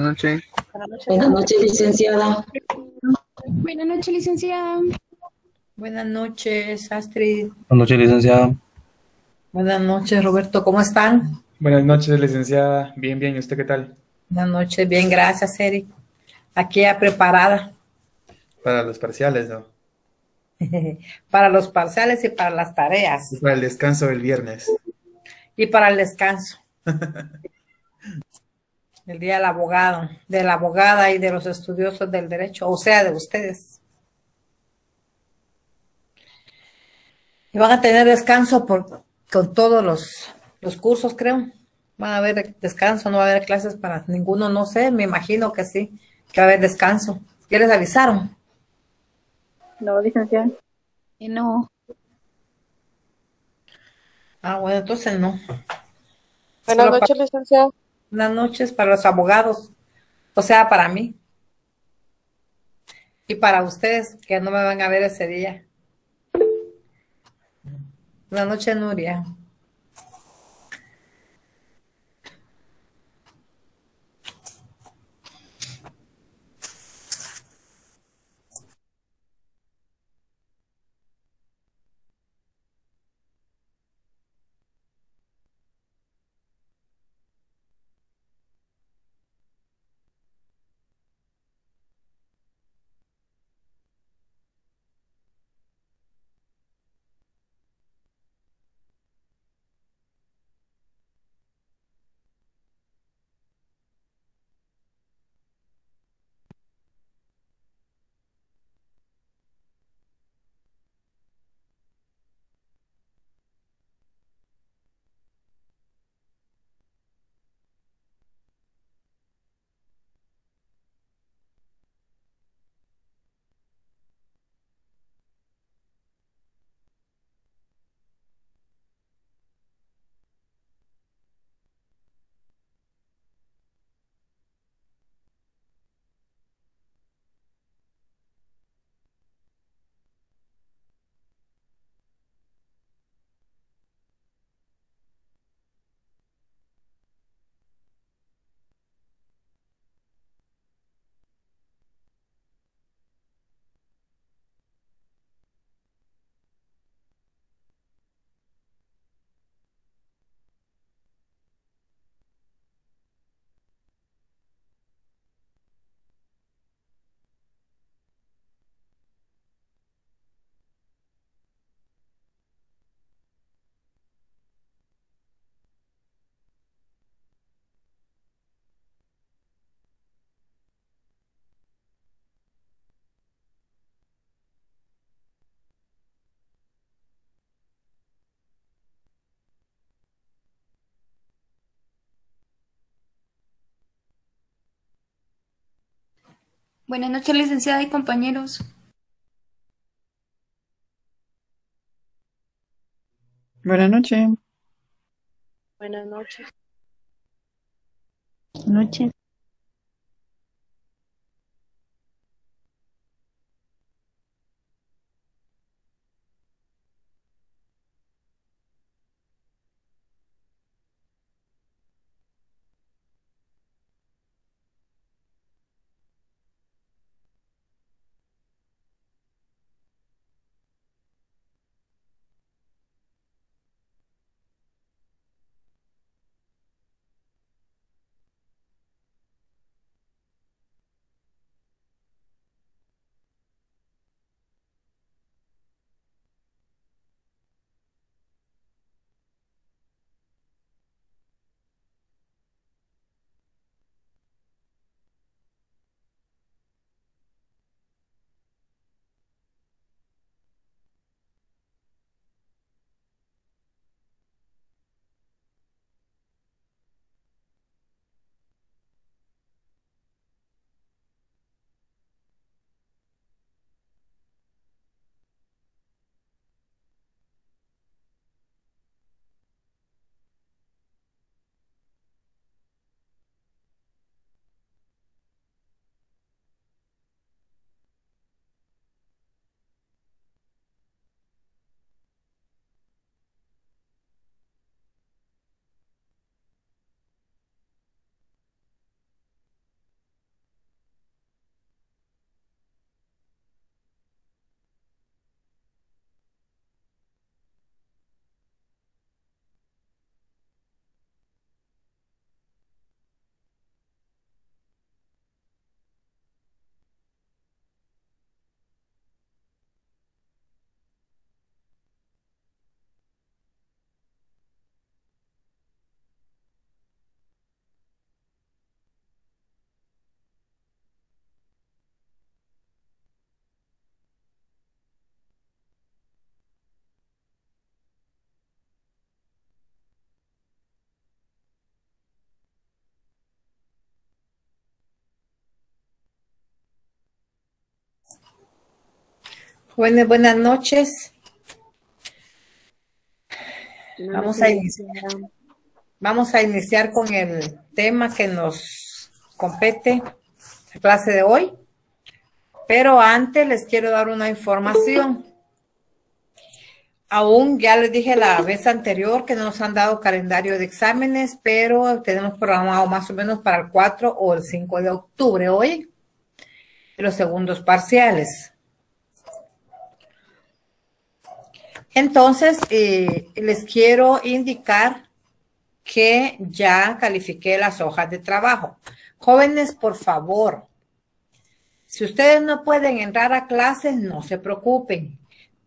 Buenas noches. Buenas noches, licenciada. Buenas noches, licenciada. Buenas noches, Astrid. Buenas noches, licenciada. Buenas noches, Roberto. ¿Cómo están? Buenas noches, licenciada. Bien, bien. ¿Y usted qué tal? Buenas noches. Bien, gracias, Eric. Aquí ya preparada Para los parciales, ¿no? para los parciales y para las tareas Y para el descanso del viernes. y para el descanso. El día del abogado, de la abogada y de los estudiosos del derecho, o sea, de ustedes. Y van a tener descanso por, con todos los, los cursos, creo. Van a haber descanso, no va a haber clases para ninguno, no sé, me imagino que sí, que va a haber descanso. ¿Ya les avisaron? No, licenciada. Y no. Ah, bueno, entonces no. Buenas noches, licenciada. Buenas noches para los abogados, o sea, para mí. Y para ustedes que no me van a ver ese día. Buenas noches, Nuria. Buenas noches, licenciada y compañeros. Buenas noches. Buenas noches. Noches. Buenas, buenas noches. Vamos a, iniciar, vamos a iniciar con el tema que nos compete la clase de hoy. Pero antes les quiero dar una información. Aún ya les dije la vez anterior que no nos han dado calendario de exámenes, pero tenemos programado más o menos para el 4 o el 5 de octubre hoy los segundos parciales. Entonces, eh, les quiero indicar que ya califiqué las hojas de trabajo. Jóvenes, por favor, si ustedes no pueden entrar a clases, no se preocupen.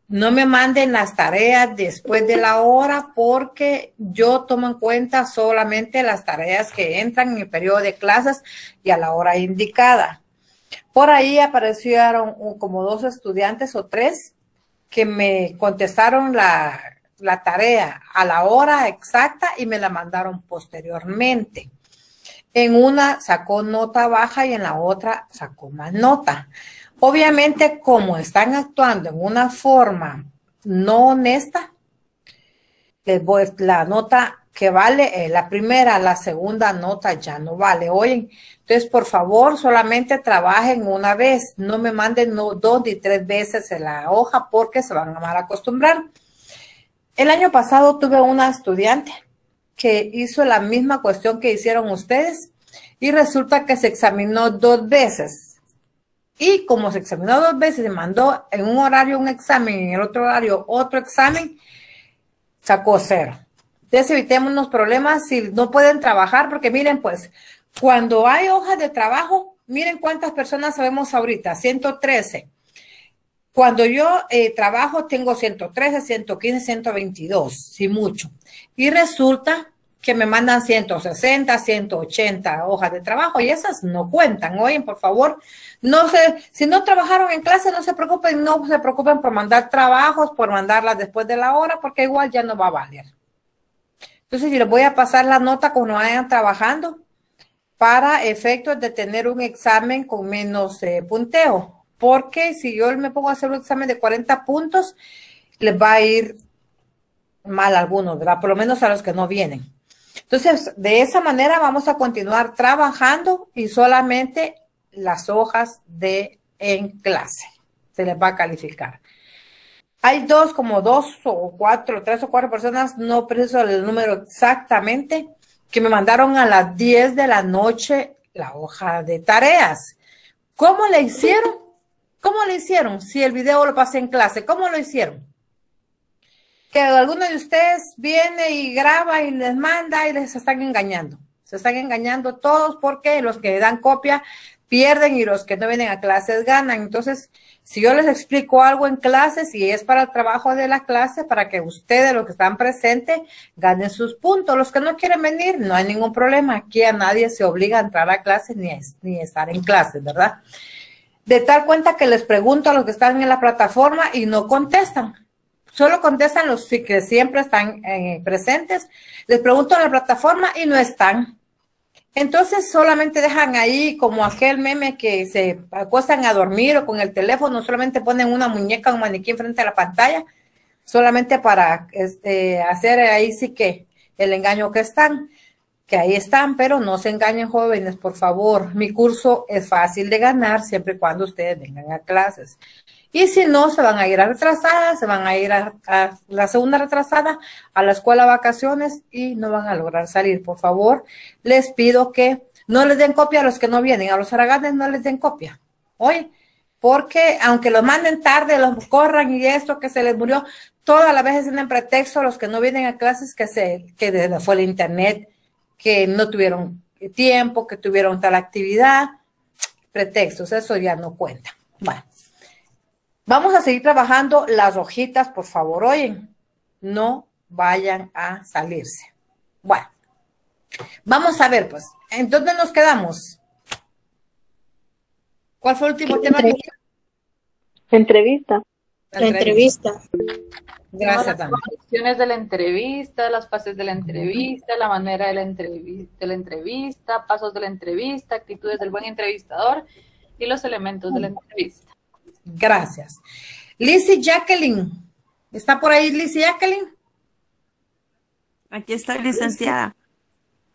No me manden las tareas después de la hora porque yo tomo en cuenta solamente las tareas que entran en el periodo de clases y a la hora indicada. Por ahí aparecieron como dos estudiantes o tres que me contestaron la, tarea a la hora exacta y me la mandaron posteriormente. En una sacó nota baja y en la otra sacó más nota. Obviamente, como están actuando en una forma no honesta, la nota que vale, eh, la primera, la segunda nota ya no vale. Oye, entonces por favor solamente trabajen una vez, no me manden dos ni tres veces en la hoja porque se van a mal acostumbrar. El año pasado tuve una estudiante que hizo la misma cuestión que hicieron ustedes y resulta que se examinó dos veces. Y como se examinó dos veces, mandó en un horario un examen, en el otro horario otro examen, sacó cero. Entonces evitémonos problemas si no pueden trabajar, porque miren, pues, cuando hay hojas de trabajo, miren cuántas personas sabemos ahorita, 113. Cuando yo eh, trabajo tengo 113, 115, 122, si mucho. Y resulta que me mandan 160, 180 hojas de trabajo y esas no cuentan. Oyen, por favor, no se, si no trabajaron en clase, no se preocupen, no se preocupen por mandar trabajos, por mandarlas después de la hora, porque igual ya no va a valer. Entonces, yo les voy a pasar la nota cuando vayan trabajando para efectos de tener un examen con menos eh, punteo. Porque si yo me pongo a hacer un examen de 40 puntos, les va a ir mal a algunos, ¿verdad? Por lo menos a los que no vienen. Entonces, de esa manera vamos a continuar trabajando y solamente las hojas de en clase se les va a calificar. Hay dos, como dos o cuatro, tres o cuatro personas, no preciso el número exactamente, que me mandaron a las 10 de la noche la hoja de tareas. ¿Cómo le hicieron? ¿Cómo le hicieron? Si el video lo pasé en clase, ¿cómo lo hicieron? Que alguno de ustedes viene y graba y les manda y les están engañando. Se están engañando todos porque los que dan copia pierden y los que no vienen a clases ganan. Entonces, si yo les explico algo en clases y es para el trabajo de la clase, para que ustedes, los que están presentes, ganen sus puntos. Los que no quieren venir, no hay ningún problema. Aquí a nadie se obliga a entrar a clases ni, ni estar en clases, ¿verdad? De tal cuenta que les pregunto a los que están en la plataforma y no contestan. Solo contestan los que siempre están eh, presentes. Les pregunto en la plataforma y no están. Entonces solamente dejan ahí como aquel meme que se acuestan a dormir o con el teléfono, solamente ponen una muñeca, un maniquí frente a la pantalla, solamente para este, hacer ahí sí que el engaño que están, que ahí están, pero no se engañen jóvenes, por favor. Mi curso es fácil de ganar siempre y cuando ustedes vengan a clases. Y si no, se van a ir a retrasadas, se van a ir a, la segunda retrasada, a la escuela vacaciones y no van a lograr salir. Por favor, les pido que no les den copia a los que no vienen, a los araganes no les den copia. Oye, porque aunque los manden tarde, los corran y esto que se les murió, todas las veces tienen pretexto a los que no vienen a clases que se, que fue el internet, que no tuvieron tiempo, que tuvieron tal actividad. Pretextos, eso ya no cuenta. Bueno. Vamos a seguir trabajando las hojitas, por favor, oyen. No vayan a salirse. Bueno, vamos a ver, pues, ¿en dónde nos quedamos? ¿Cuál fue el último tema? Entrevista. La entrevista. Gracias, Las opciones de la entrevista, las fases de la entrevista, la manera de la, entrevista, de la entrevista, pasos de la entrevista, actitudes del buen entrevistador y los elementos de la entrevista. Gracias. Lizzie Jacqueline. ¿Está por ahí Lizzie Jacqueline? Aquí estoy, licenciada.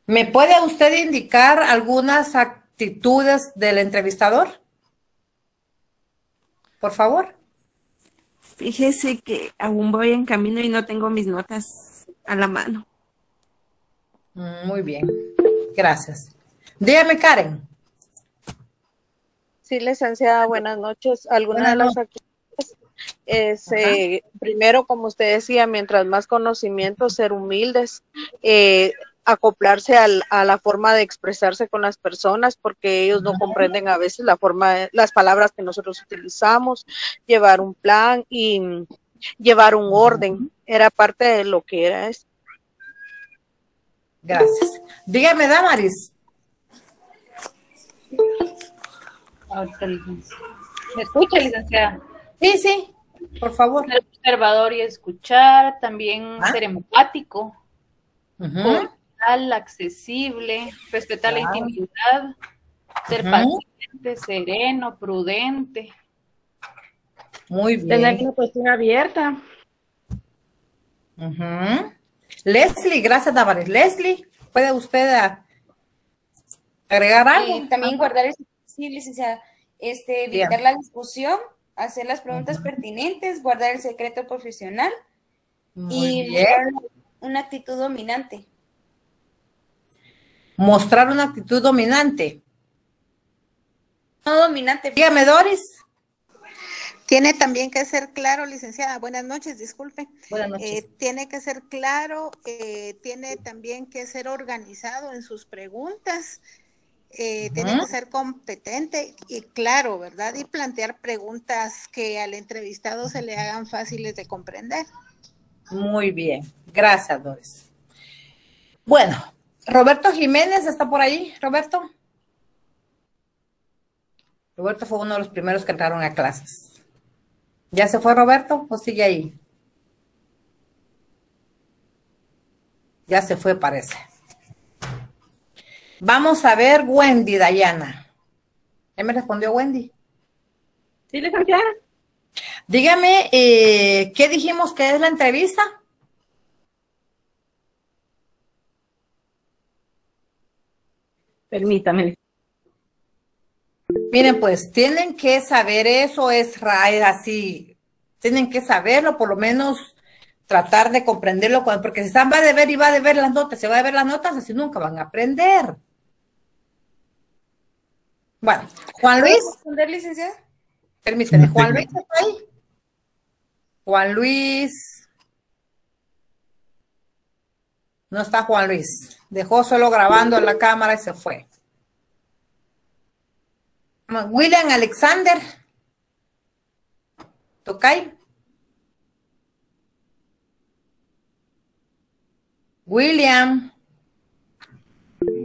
¿Me puede usted indicar algunas actitudes del entrevistador? Por favor. Fíjese que aún voy en camino y no tengo mis notas a la mano. Muy bien, gracias. Dígame, Karen. Sí, licenciada, buenas noches. Algunas de las actividades es, eh, primero, como usted decía, mientras más conocimiento, ser humildes, eh, acoplarse al, a la forma de expresarse con las personas, porque ellos no comprenden a veces la forma, las palabras que nosotros utilizamos, llevar un plan y llevar un orden. Era parte de lo que era eso. Gracias. Dígame, Damaris. ¿Me escucha, licenciada? Sí, sí, por favor. Ser observador y escuchar, también ¿Ah? ser empático, cordial, accesible, respetar la intimidad, ser paciente, sereno, prudente. Muy Tener bien. una cuestión abierta. Ujú. Leslie, gracias, Damaris. Leslie, ¿puede usted agregar algo? Eh, también guardar el sí, licenciada, este, evitar la discusión, hacer las preguntas pertinentes, guardar el secreto profesional Muy y bien. mostrar una actitud dominante. Mostrar una actitud dominante. No dominante. Dígame, Doris. Tiene también que ser claro, licenciada. Buenas noches, disculpe. Buenas noches. Eh, tiene que ser claro, eh, tiene también que ser organizado en sus preguntas, eh, tiene que ser competente y claro, ¿verdad? Y plantear preguntas que al entrevistado se le hagan fáciles de comprender. Muy bien. Gracias, Doris. Bueno, Roberto Jiménez está por ahí. Roberto. Roberto fue uno de los primeros que entraron a clases. ¿Ya se fue Roberto o sigue ahí? Ya se fue, parece. Vamos a ver Wendy Dayana. ¿Ya me respondió Wendy? Sí, licenciada. Dígame, eh, ¿qué dijimos que es la entrevista? Permítame. Miren, pues tienen que saber eso, es así, tienen que saberlo, por lo menos tratar de comprenderlo, cuando- porque si están va a deber y va a deber las notas, se va a deber las notas, así nunca van a aprender. Bueno, Juan ¿Puedo Luis, responder, licenciada? permíteme, Juan Luis está ahí. Juan Luis. No está Juan Luis. Dejó solo grabando la cámara y se fue. William Alexander. Tocay. William.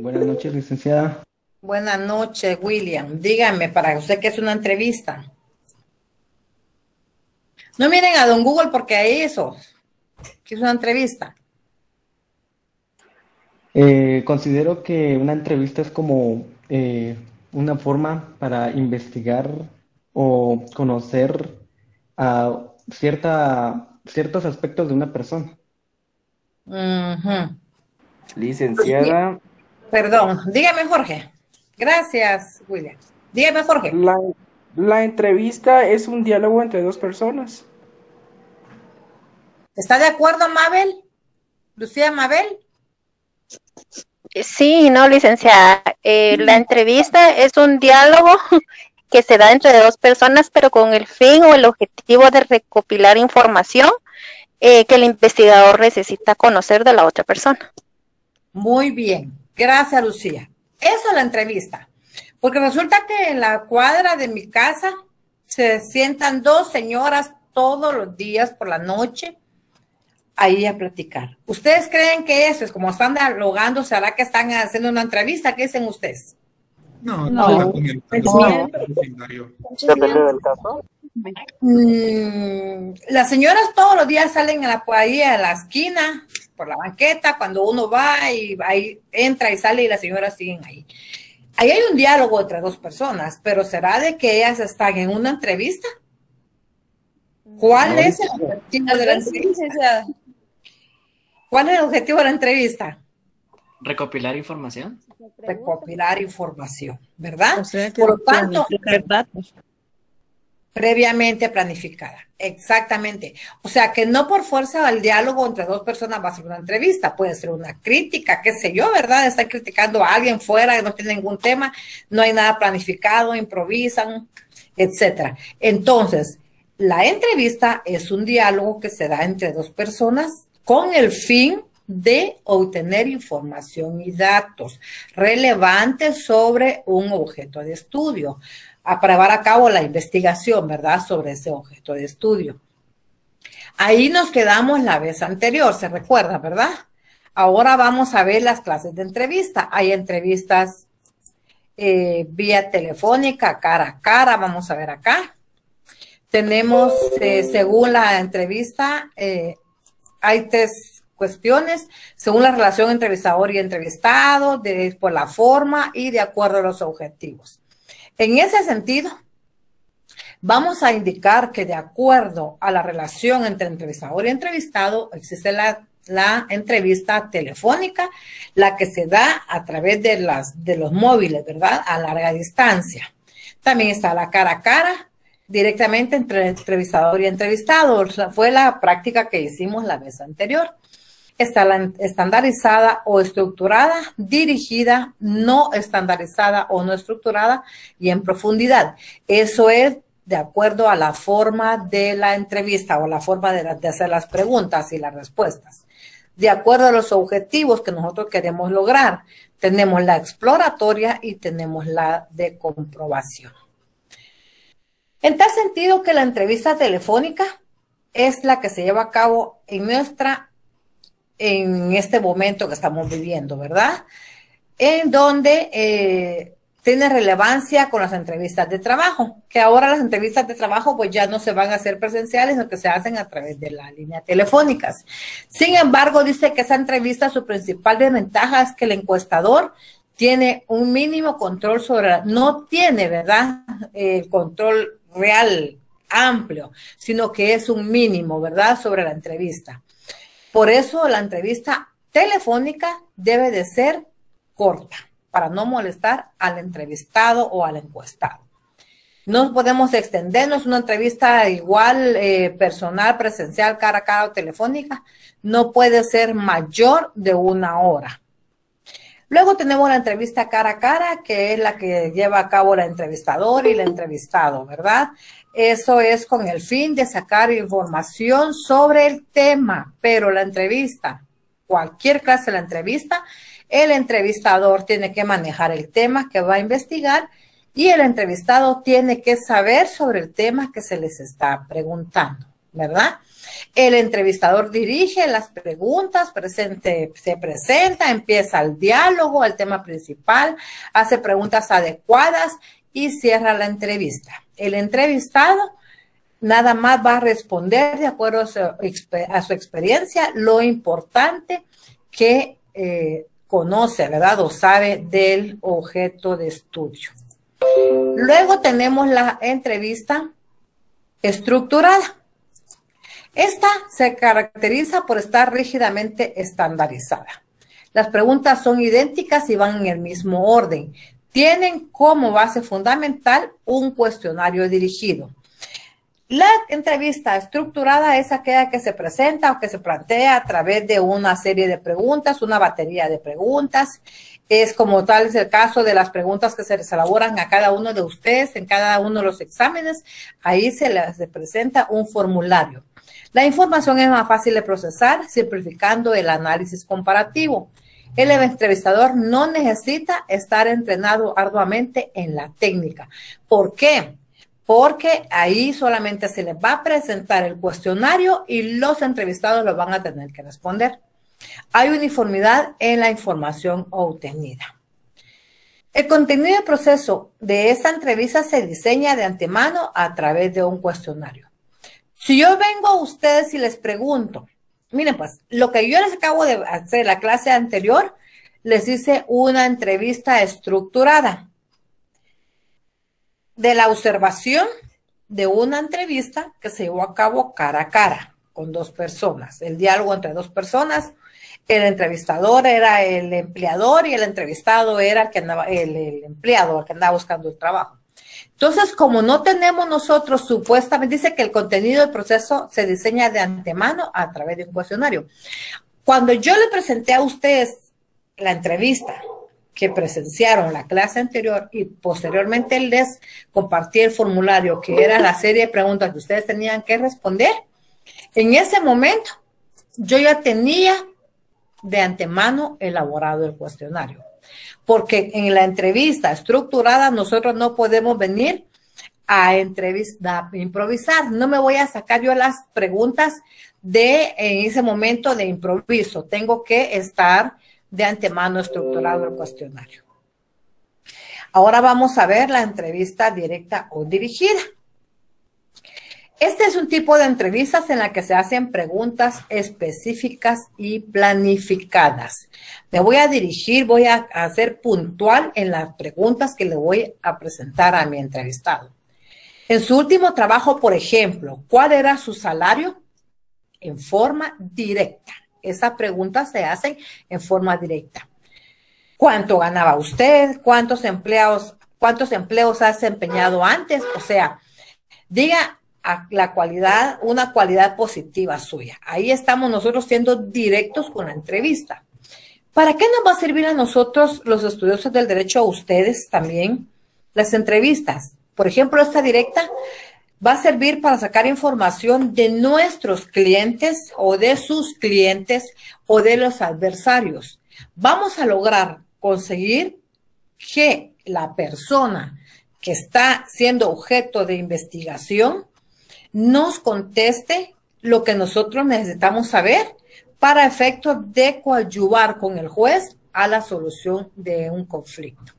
Buenas noches, licenciada. Buenas noches, William. Dígame, para usted que es una entrevista. No miren a don Google porque ahí eso, que es una entrevista. Eh, considero que una entrevista es como eh, una forma para investigar o conocer a cierta, ciertos aspectos de una persona. Licenciada, Perdón, dígame, Jorge. Gracias, William. Dígame, Jorge. la, la entrevista es un diálogo entre dos personas. ¿Está de acuerdo, Mabel? Lucía Mabel. Sí, no, licenciada. Eh, la entrevista es un diálogo que se da entre dos personas, pero con el fin o el objetivo de recopilar información eh, que el investigador necesita conocer de la otra persona. Muy bien. Gracias, Lucía. Eso es la entrevista. Porque resulta que en la cuadra de mi casa se sientan dos señoras todos los días por la noche ahí a platicar. ¿Ustedes creen que eso es como están dialogando? ¿Será que están haciendo una entrevista? ¿Qué dicen ustedes? No, No. no. no. Depende del caso. Las señoras todos los días salen a la, ahí a la esquina, por la banqueta, cuando uno va y ahí entra y sale y las señoras siguen ahí. Ahí hay un diálogo entre dos personas, pero ¿será de que ellas están en una entrevista? ¿Cuál es el objetivo de la entrevista? ¿Cuál es el objetivo de la entrevista? Recopilar información. Recopilar información, ¿verdad? O sea que Por lo tanto. Previamente planificada. Exactamente. O sea, que no por fuerza del diálogo entre dos personas va a ser una entrevista, puede ser una crítica, qué sé yo, ¿verdad? Están criticando a alguien fuera que no tiene ningún tema, no hay nada planificado, improvisan, etcétera. Entonces, la entrevista es un diálogo que se da entre dos personas con el fin de obtener información y datos relevantes sobre un objeto de estudio, a llevar a cabo la investigación, ¿verdad?, sobre ese objeto de estudio. Ahí nos quedamos la vez anterior, se recuerda, ¿verdad? Ahora vamos a ver las clases de entrevista. Hay entrevistas eh, vía telefónica, cara a cara, vamos a ver acá. Tenemos, eh, según la entrevista, eh, hay tres cuestiones, según la relación entrevistador y entrevistado, por la forma y de acuerdo a los objetivos. En ese sentido, vamos a indicar que de acuerdo a la relación entre entrevistador y entrevistado, existe la, entrevista telefónica, la que se da a través de, las, de los móviles, ¿verdad? A larga distancia. También está la cara a cara, directamente entre entrevistador y entrevistado. Fue la práctica que hicimos la vez anterior. Estandarizada o estructurada, dirigida, no estandarizada o no estructurada y en profundidad. Eso es de acuerdo a la forma de la entrevista o la forma de, de hacer las preguntas y las respuestas. De acuerdo a los objetivos que nosotros queremos lograr, tenemos la exploratoria y tenemos la de comprobación. En tal sentido que la entrevista telefónica es la que se lleva a cabo en nuestra, en este momento que estamos viviendo, ¿verdad? En donde eh, tiene relevancia con las entrevistas de trabajo, que ahora las entrevistas de trabajo pues ya no se van a hacer presenciales, sino que se hacen a través de la línea telefónicas. Sin embargo, dice que esa entrevista, su principal desventaja es que el encuestador tiene un mínimo control sobre, no tiene, ¿verdad? El control real, amplio, sino que es un mínimo, ¿verdad? Sobre la entrevista. Por eso la entrevista telefónica debe de ser corta, para no molestar al entrevistado o al encuestado. No podemos extendernos una entrevista igual, eh, personal, presencial, cara a cara o telefónica, no puede ser mayor de una hora. Luego tenemos la entrevista cara a cara, que es la que lleva a cabo la entrevistador y el entrevistado, ¿verdad? Eso es con el fin de sacar información sobre el tema, pero la entrevista, cualquier clase de la entrevista, el entrevistador tiene que manejar el tema que va a investigar y el entrevistado tiene que saber sobre el tema que se les está preguntando, ¿verdad? El entrevistador dirige las preguntas, presente, se presenta, empieza el diálogo, el tema principal, hace preguntas adecuadas y cierra la entrevista. El entrevistado nada más va a responder de acuerdo a su, experiencia lo importante que eh, conoce, ¿verdad? O sabe del objeto de estudio. Luego tenemos la entrevista estructurada. Esta se caracteriza por estar rígidamente estandarizada. Las preguntas son idénticas y van en el mismo orden. Tienen como base fundamental un cuestionario dirigido. La entrevista estructurada es aquella que se presenta o que se plantea a través de una serie de preguntas, una batería de preguntas. Es como tal es el caso de las preguntas que se les elaboran a cada uno de ustedes en cada uno de los exámenes. Ahí se les presenta un formulario. La información es más fácil de procesar, simplificando el análisis comparativo. El entrevistador no necesita estar entrenado arduamente en la técnica. ¿Por qué? Porque ahí solamente se les va a presentar el cuestionario y los entrevistados lo van a tener que responder. Hay uniformidad en la información obtenida. El contenido y proceso de esta entrevista se diseña de antemano a través de un cuestionario. Si yo vengo a ustedes y les pregunto, miren pues, lo que yo les acabo de hacer la clase anterior, les hice una entrevista estructurada. De la observación de una entrevista que se llevó a cabo cara a cara con dos personas, el diálogo entre dos personas. El entrevistador era el empleador y el entrevistado era el que andaba, el, el empleado, el que andaba buscando el trabajo. Entonces, como no tenemos nosotros supuestamente, dice que el contenido del proceso se diseña de antemano a través de un cuestionario. Cuando yo le presenté a ustedes la entrevista que presenciaron la clase anterior y posteriormente les compartí el formulario que era la serie de preguntas que ustedes tenían que responder, en ese momento yo ya tenía de antemano elaborado el cuestionario porque en la entrevista estructurada nosotros no podemos venir a entrevista, a improvisar. No me voy a sacar yo las preguntas de en ese momento de improviso. Tengo que estar de antemano estructurado el cuestionario. Ahora vamos a ver la entrevista directa o dirigida. Este es un tipo de entrevistas en la que se hacen preguntas específicas y planificadas. Me voy a dirigir, voy a hacer puntual en las preguntas que le voy a presentar a mi entrevistado. En su último trabajo, por ejemplo, ¿cuál era su salario? En forma directa. Esas preguntas se hacen en forma directa. ¿Cuánto ganaba usted? ¿Cuántos empleados, cuántos empleos ha desempeñado antes? O sea, diga la cualidad, una cualidad positiva suya. Ahí estamos nosotros siendo directos con la entrevista. ¿Para qué nos va a servir a nosotros, los estudiosos del derecho, a ustedes también, las entrevistas? Por ejemplo, esta directa va a servir para sacar información de nuestros clientes o de sus clientes o de los adversarios. Vamos a lograr conseguir que la persona que está siendo objeto de investigación nos conteste lo que nosotros necesitamos saber para efecto de coadyuvar con el juez a la solución de un conflicto.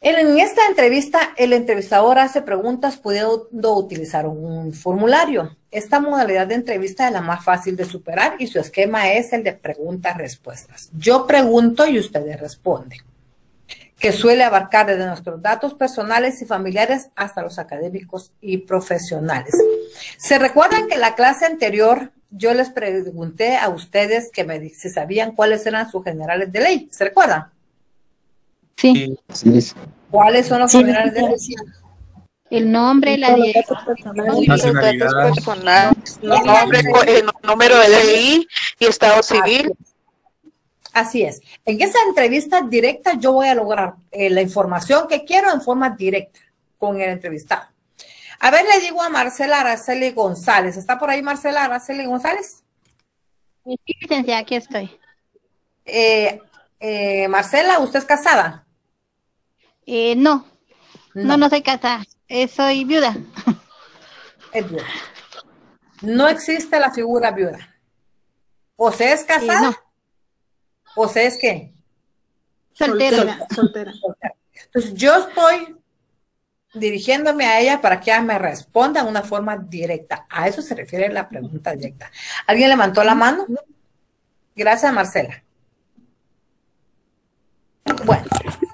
En esta entrevista, el entrevistador hace preguntas pudiendo utilizar un formulario. Esta modalidad de entrevista es la más fácil de superar y su esquema es el de preguntas-respuestas. Yo pregunto y ustedes responden que suele abarcar desde nuestros datos personales y familiares hasta los académicos y profesionales. ¿Se recuerdan que en la clase anterior yo les pregunté a ustedes que me si sabían cuáles eran sus generales de ley? ¿Se recuerdan? Sí. ¿Cuáles son los Sí. generales de ley? El nombre, la dirección. Nacionalidad. Datos personales, nombre, co- eh, número de DI y estado civil. Así es. En esa entrevista directa yo voy a lograr eh, la información que quiero en forma directa con el entrevistado. A ver, le digo a Marcela Araceli González. ¿Está por ahí Marcela Araceli González? Sí, licenciada, aquí estoy. Eh, eh, Marcela, ¿usted es casada? Eh, no. no, no soy casada. Eh, soy viuda. Es viuda. No existe la figura viuda. O se es casada, no. O se es qué? Soltera. Soltera. Entonces yo estoy dirigiéndome a ella para que ella me responda de una forma directa. A eso se refiere la pregunta directa. ¿Alguien levantó la mano? Gracias, Marcela. Bueno,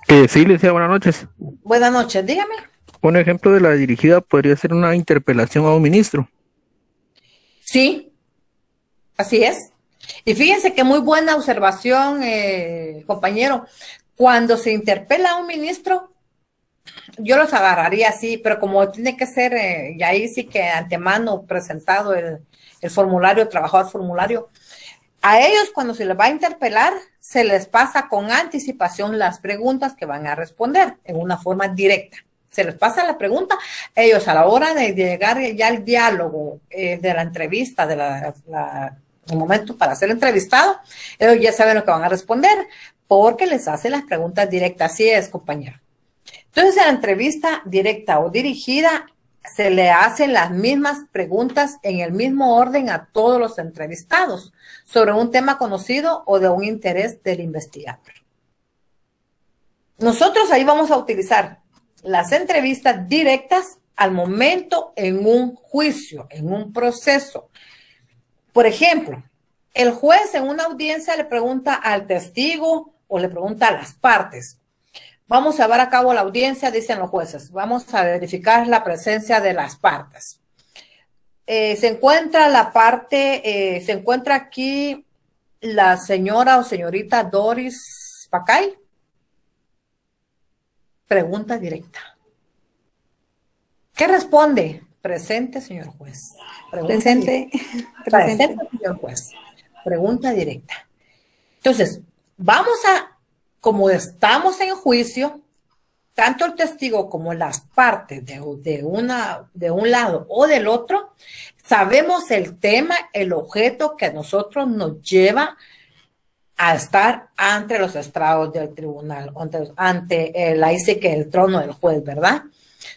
Eh, sí, le decía buenas noches. buenas noches. Dígame. Un ejemplo de la dirigida podría ser una interpelación a un ministro. Sí, así es. Y fíjense que muy buena observación, eh, compañero. Cuando se interpela a un ministro, yo los agarraría así, pero como tiene que ser, eh, y ahí sí que antemano presentado el, el formulario, el trabajador formulario, a ellos cuando se les va a interpelar, se les pasa con anticipación las preguntas que van a responder en una forma directa. Se les pasa la pregunta, ellos a la hora de llegar ya al diálogo eh, de la entrevista, de la- el momento para ser entrevistado, ellos ya saben lo que van a responder porque les hacen las preguntas directas. Así es, compañero. Entonces, en la entrevista directa o dirigida, se le hacen las mismas preguntas en el mismo orden a todos los entrevistados sobre un tema conocido o de un interés del investigador. Nosotros ahí vamos a utilizar las entrevistas directas al momento en un juicio, en un proceso. Por ejemplo, el juez en una audiencia le pregunta al testigo o le pregunta a las partes, Vamos a llevar a cabo la audiencia, dicen los jueces. Vamos a verificar la presencia de las partes. Eh, se encuentra la parte, eh, se encuentra aquí la señora o señorita Doris Pacay. Pregunta directa. ¿Qué responde? Presente, señor juez. Pregunta Presente. directa. Presente, señor juez. Pregunta directa. Entonces, vamos a, como estamos en juicio, tanto el testigo como las partes de, de, una, de un lado o del otro, sabemos el tema, el objeto que a nosotros nos lleva a estar ante los estrados del tribunal, ante, ante el, ahí sí que el trono del juez, ¿verdad?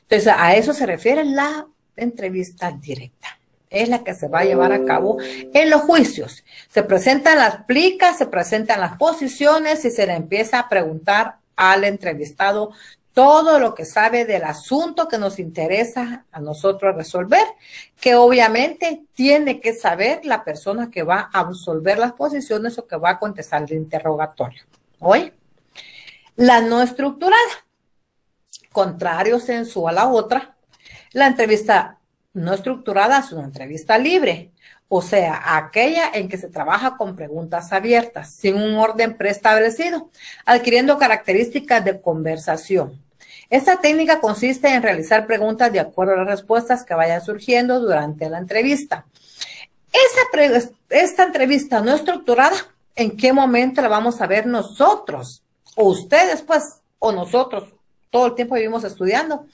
Entonces, a eso se refiere la entrevista directa. Es la que se va a llevar a cabo en los juicios. Se presentan las plicas, se presentan las posiciones y se le empieza a preguntar al entrevistado todo lo que sabe del asunto que nos interesa a nosotros resolver, que obviamente tiene que saber la persona que va a resolver las posiciones o que va a contestar el interrogatorio. Hoy, la no estructurada, contrario sensu a la otra, la entrevista no estructurada es una entrevista libre, o sea, aquella en que se trabaja con preguntas abiertas, sin un orden preestablecido, adquiriendo características de conversación. Esta técnica consiste en realizar preguntas de acuerdo a las respuestas que vayan surgiendo durante la entrevista. Esta entrevista no estructurada, ¿en qué momento la vamos a ver nosotros? O ustedes, pues, o nosotros, todo el tiempo vivimos estudiando.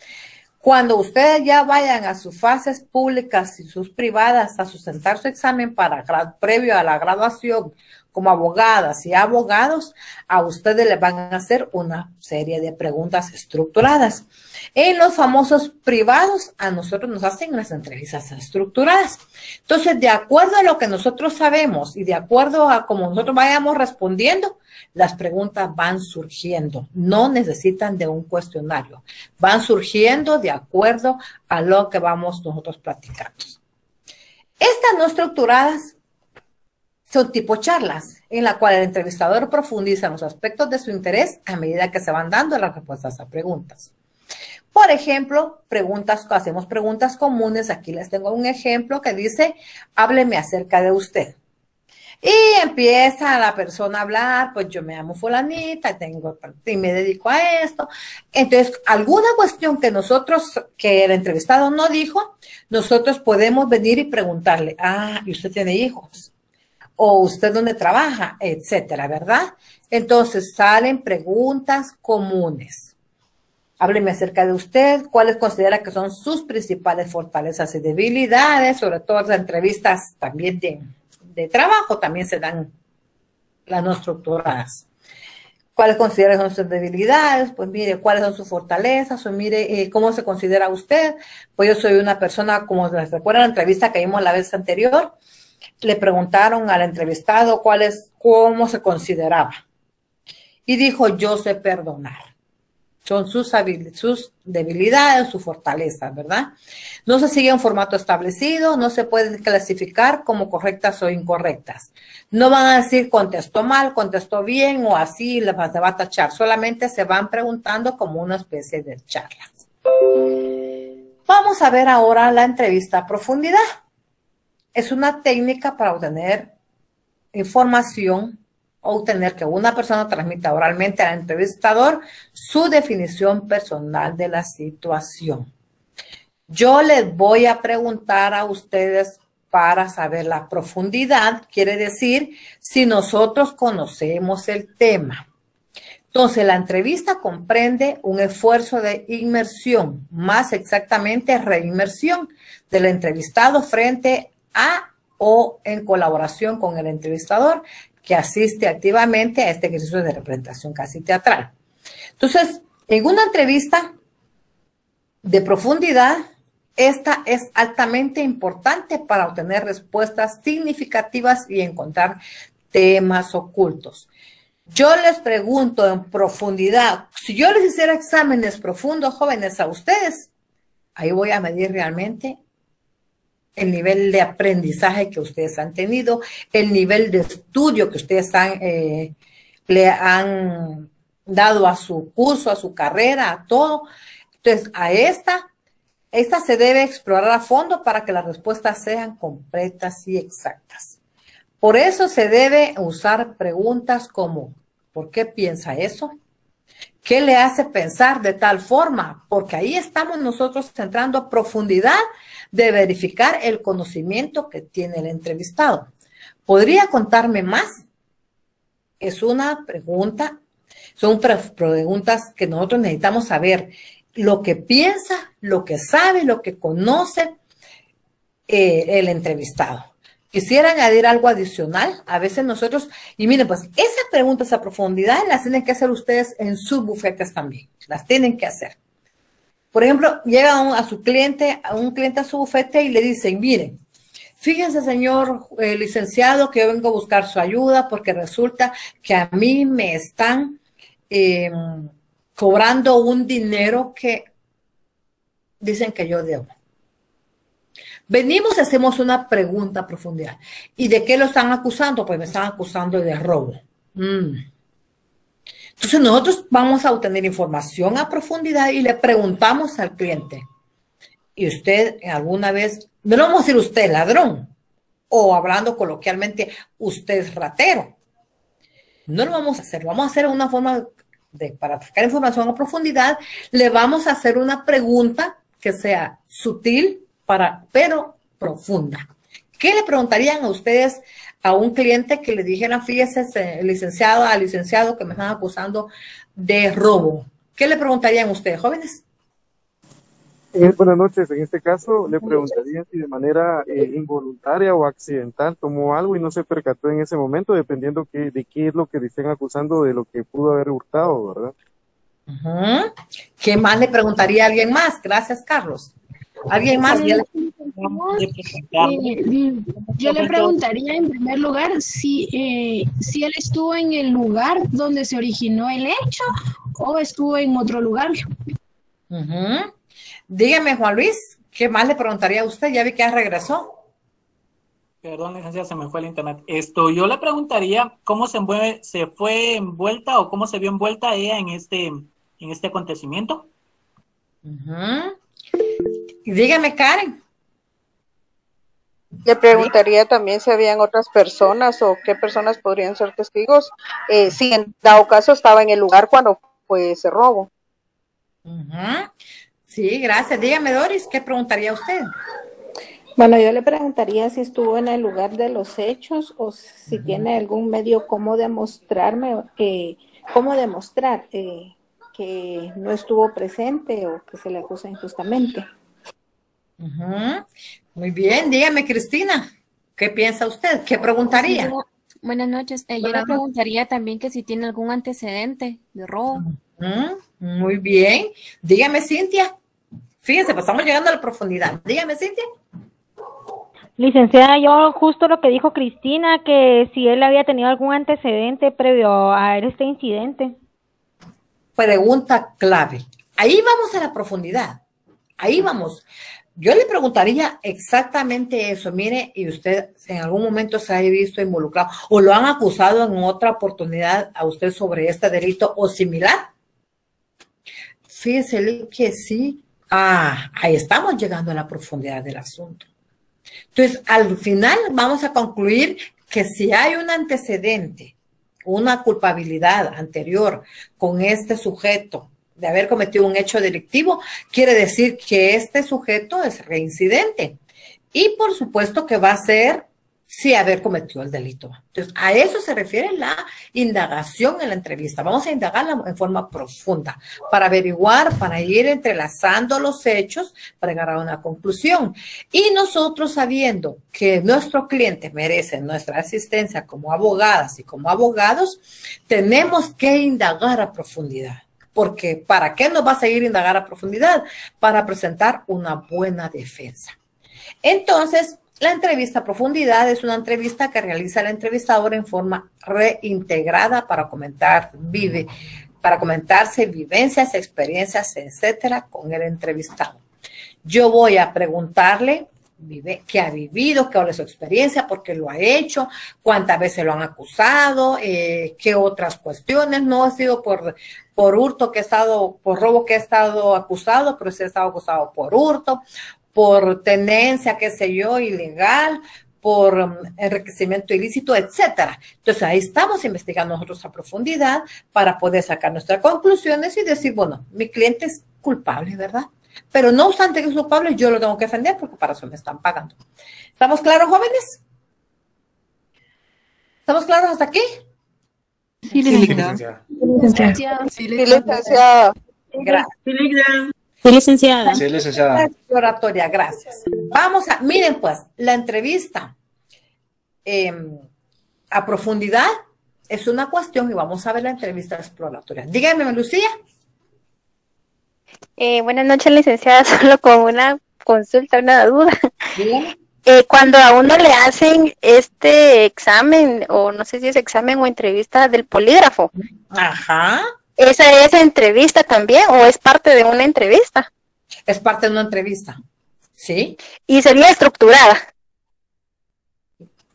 Cuando ustedes ya vayan a sus fases públicas y sus privadas a sustentar su examen para previo a la graduación como abogadas y abogados, a ustedes les van a hacer una serie de preguntas estructuradas. En los famosos privados, a nosotros nos hacen las entrevistas estructuradas. Entonces, de acuerdo a lo que nosotros sabemos y de acuerdo a cómo nosotros vayamos respondiendo, las preguntas van surgiendo. No necesitan de un cuestionario. Van surgiendo de acuerdo a lo que vamos nosotros platicando. Estas no estructuradas son tipo charlas, en la cual el entrevistador profundiza en los aspectos de su interés a medida que se van dando las respuestas a preguntas. Por ejemplo, preguntas, hacemos preguntas comunes. Aquí les tengo un ejemplo que dice, hábleme acerca de usted. Y empieza la persona a hablar, pues yo me llamo fulanita, tengo, y me dedico a esto. Entonces, alguna cuestión que nosotros, que el entrevistado no dijo, nosotros podemos venir y preguntarle, ah, ¿y usted tiene hijos? O usted dónde trabaja, etcétera, ¿verdad? Entonces salen preguntas comunes. Hábleme acerca de usted, cuáles considera que son sus principales fortalezas y debilidades, sobre todo las entrevistas también de, de trabajo, también se dan las no estructuradas. ¿Cuáles considera que son sus debilidades? Pues mire, ¿cuáles son sus fortalezas? O mire, eh, ¿cómo se considera usted? Pues yo soy una persona, como les recuerda la entrevista que vimos la vez anterior, le preguntaron al entrevistado cuál es, cómo se consideraba. Y dijo, yo sé perdonar. Son sus, sus debilidades, sus fortalezas, ¿verdad? No se sigue un formato establecido, no se pueden clasificar como correctas o incorrectas. No van a decir contestó mal, contestó bien o así, le va a tachar. Solamente se van preguntando como una especie de charla. Vamos a ver ahora la entrevista a profundidad es una técnica para obtener información o obtener que una persona transmita oralmente al entrevistador su definición personal de la situación. Yo les voy a preguntar a ustedes para saber la profundidad, quiere decir si nosotros conocemos el tema. Entonces, la entrevista comprende un esfuerzo de inmersión, más exactamente reinmersión del entrevistado frente o en colaboración con el entrevistador que asiste activamente a este ejercicio de representación casi teatral. Entonces, en una entrevista de profundidad, esta es altamente importante para obtener respuestas significativas y encontrar temas ocultos. Yo les pregunto en profundidad, si yo les hiciera exámenes profundos, jóvenes, a ustedes, ahí voy a medir realmente el nivel de aprendizaje que ustedes han tenido, el nivel de estudio que ustedes eh, le han dado a su curso, a su carrera, a todo. Entonces, a esta, esta se debe explorar a fondo para que las respuestas sean completas y exactas. Por eso se debe usar preguntas como, ¿por qué piensa eso? ¿Qué le hace pensar de tal forma? Porque ahí estamos nosotros entrando a profundidad de verificar el conocimiento que tiene el entrevistado. ¿Podría contarme más? Es una pregunta, son preguntas que nosotros necesitamos saber lo que piensa, lo que sabe, lo que conoce eh, el entrevistado. Quisiera añadir algo adicional. A veces nosotros, y miren, pues esas preguntas a profundidad las tienen que hacer ustedes en sus bufetes también. Las tienen que hacer. Por ejemplo, llega a su cliente, a un cliente a su bufete y le dicen, miren, fíjense señor eh, licenciado que yo vengo a buscar su ayuda porque resulta que a mí me están em, cobrando un dinero que dicen que yo debo. Venimos y hacemos una pregunta a profundidad. ¿Y de qué lo están acusando? Pues me están acusando de robo. Mm. Entonces nosotros vamos a obtener información a profundidad y le preguntamos al cliente, ¿y usted alguna vez, no vamos a decir usted ladrón, o hablando coloquialmente, usted es ratero? No lo vamos a hacer, vamos a hacer una forma de, para sacar información a profundidad, le vamos a hacer una pregunta que sea sutil, para, pero profunda. ¿Qué le preguntarían a ustedes a un cliente que le dijeran, fíjese, licenciado, al licenciado que me están acusando de robo? ¿Qué le preguntarían ustedes, jóvenes? Eh, buenas noches. En este caso, le preguntaría si de manera eh, involuntaria o accidental tomó algo y no se percató en ese momento, dependiendo que, de qué es lo que le estén acusando de lo que pudo haber hurtado, ¿verdad? ¿Qué más le preguntaría a alguien más? Gracias, Carlos. ¿Alguien más? Eh, yo le preguntaría en primer lugar si, eh, si él estuvo en el lugar donde se originó el hecho o estuvo en otro lugar. Dígame, Juan Luis, ¿qué más le preguntaría a usted? Ya vi que ya regresó. Perdón, licencia, se me fue el internet. Esto, yo le preguntaría cómo se, se fue envuelta o cómo se vio envuelta ella en este, en este acontecimiento. Dígame, Karen. Le preguntaría también si habían otras personas o qué personas podrían ser testigos, eh, si en dado caso estaba en el lugar cuando fue ese robo. Sí, gracias. Dígame, Doris, ¿qué preguntaría usted? Bueno, yo le preguntaría si estuvo en el lugar de los hechos o si tiene algún medio cómo demostrarme, eh, cómo demostrar eh, que no estuvo presente o que se le acusa injustamente. Muy bien, dígame Cristina, ¿qué piensa usted? ¿Qué preguntaría? buenas noches, eh, yo le preguntaría también que si tiene algún antecedente de robo. Muy bien, dígame Cintia. Fíjense, pues estamos llegando a la profundidad. Dígame Cintia. Licenciada, yo justo lo que dijo Cristina, que si él había tenido algún antecedente previo a este incidente. Pregunta clave. Ahí vamos a la profundidad. Ahí vamos. Yo le preguntaría exactamente eso. Mire, y usted en algún momento se ha visto involucrado o lo han acusado en otra oportunidad a usted sobre este delito o similar. Fíjese que sí. Ah, ahí estamos llegando a la profundidad del asunto. Entonces, al final vamos a concluir que si hay un antecedente, una culpabilidad anterior con este sujeto de haber cometido un hecho delictivo, quiere decir que este sujeto es reincidente. Y por supuesto que va a ser si haber cometido el delito. Entonces, a eso se refiere la indagación en la entrevista. Vamos a indagarla en forma profunda para averiguar, para ir entrelazando los hechos, para llegar a una conclusión. Y nosotros sabiendo que nuestros clientes merecen nuestra asistencia como abogadas y como abogados, tenemos que indagar a profundidad porque ¿para qué nos va a seguir indagar a profundidad? Para presentar una buena defensa. Entonces, la entrevista profundidad es una entrevista que realiza el entrevistador en forma reintegrada para comentar, vive, para comentarse vivencias, experiencias, etcétera, con el entrevistado. Yo voy a preguntarle vive, qué ha vivido, cuál es su experiencia, por qué lo ha hecho, cuántas veces lo han acusado, eh, qué otras cuestiones. No ha sido por, por hurto que ha estado, por robo que ha estado acusado, pero sí ha estado acusado por hurto, por tenencia, qué sé yo, ilegal, por um, enriquecimiento ilícito, etcétera. Entonces ahí estamos investigando nosotros a profundidad para poder sacar nuestras conclusiones y decir, bueno, mi cliente es culpable, ¿verdad? Pero no obstante que es culpable, yo lo tengo que defender porque para eso me están pagando. ¿Estamos claros, jóvenes? ¿Estamos claros hasta aquí? Sí, licenciada. Sí, licenciada. Gracias. Sí, licenciada. Sí, licenciada. Exploratoria, gracias. Vamos a, miren pues, la entrevista eh, a profundidad es una cuestión y vamos a ver la entrevista exploratoria. Dígame, Lucía. Eh, buenas noches, licenciada. Solo con una consulta, una duda. Eh, cuando a uno le hacen este examen, o no sé si es examen o entrevista del polígrafo, Ajá. ¿Esa es entrevista también o es parte de una entrevista? Es parte de una entrevista. ¿Sí? Y sería estructurada.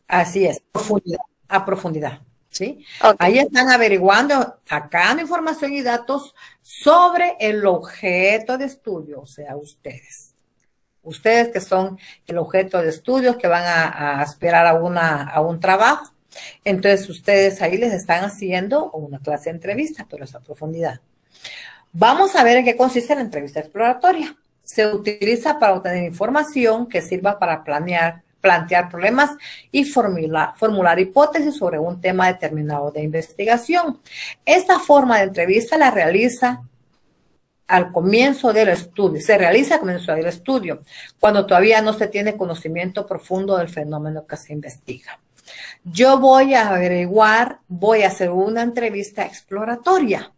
Así es, profundidad, a profundidad. ¿sí? Ahí están averiguando, sacando información y datos sobre el objeto de estudio, o sea, ustedes. Ustedes que son el objeto de estudio, que van a, a aspirar a, una, a un trabajo. Entonces, ustedes ahí les están haciendo una clase de entrevista, pero es a profundidad. Vamos a ver en qué consiste la entrevista exploratoria. Se utiliza para obtener información que sirva para planear, plantear problemas y formular, formular hipótesis sobre un tema determinado de investigación. Esta forma de entrevista la realiza al comienzo del estudio, se realiza al comienzo del estudio, cuando todavía no se tiene conocimiento profundo del fenómeno que se investiga. Yo voy a averiguar, voy a hacer una entrevista exploratoria.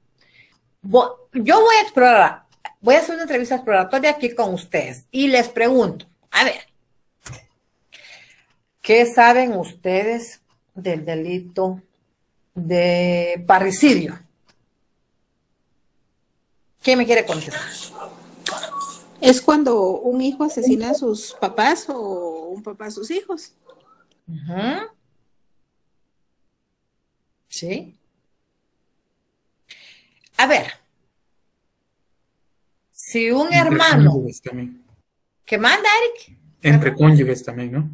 Yo voy a explorar, voy a hacer una entrevista exploratoria aquí con ustedes y les pregunto, a ver, ¿qué saben ustedes del delito de parricidio? ¿Quién me quiere contestar? ¿Es cuando un hijo asesina a sus papás o un papá a sus hijos? Ujú. Sí. A ver, si un Entre hermano también. que manda, Eric, Entre cónyuges también, ¿no?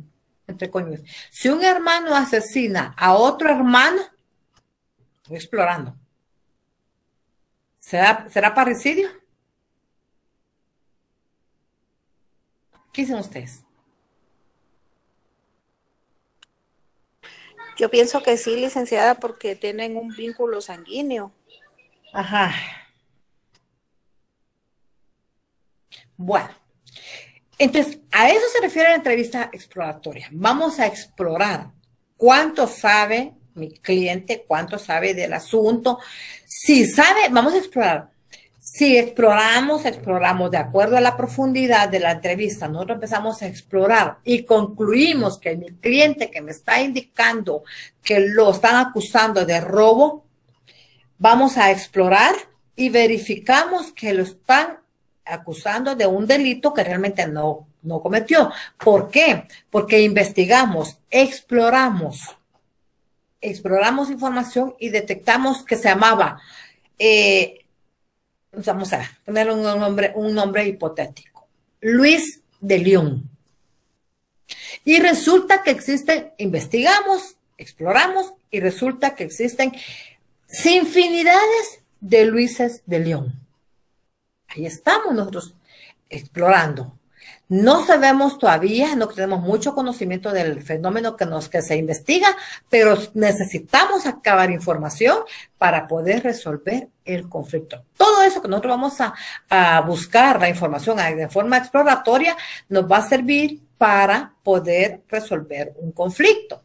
entre cónyuges, si un hermano asesina a otro hermano, estoy explorando, ¿será, será parricidio? ¿Qué dicen ustedes? Yo pienso que sí, licenciada, porque tienen un vínculo sanguíneo. Ajá. Bueno, entonces a eso se refiere la entrevista exploratoria. Vamos a explorar cuánto sabe mi cliente, cuánto sabe del asunto. Si sabe, vamos a explorar. Si exploramos, exploramos de acuerdo a la profundidad de la entrevista, nosotros empezamos a explorar y concluimos que mi cliente que me está indicando que lo están acusando de robo, vamos a explorar y verificamos que lo están acusando de un delito que realmente no, no cometió. ¿Por qué? Porque investigamos, exploramos, exploramos información y detectamos que se llamaba, eh, vamos a poner un nombre, un nombre hipotético, Luis de León. Y resulta que existen, investigamos, exploramos y resulta que existen infinidades de Luises de León. Ahí estamos nosotros explorando. No sabemos todavía, no tenemos mucho conocimiento del fenómeno que, nos, que se investiga, pero necesitamos acabar información para poder resolver el conflicto. Todo eso que nosotros vamos a, a buscar, la información de forma exploratoria, nos va a servir para poder resolver un conflicto.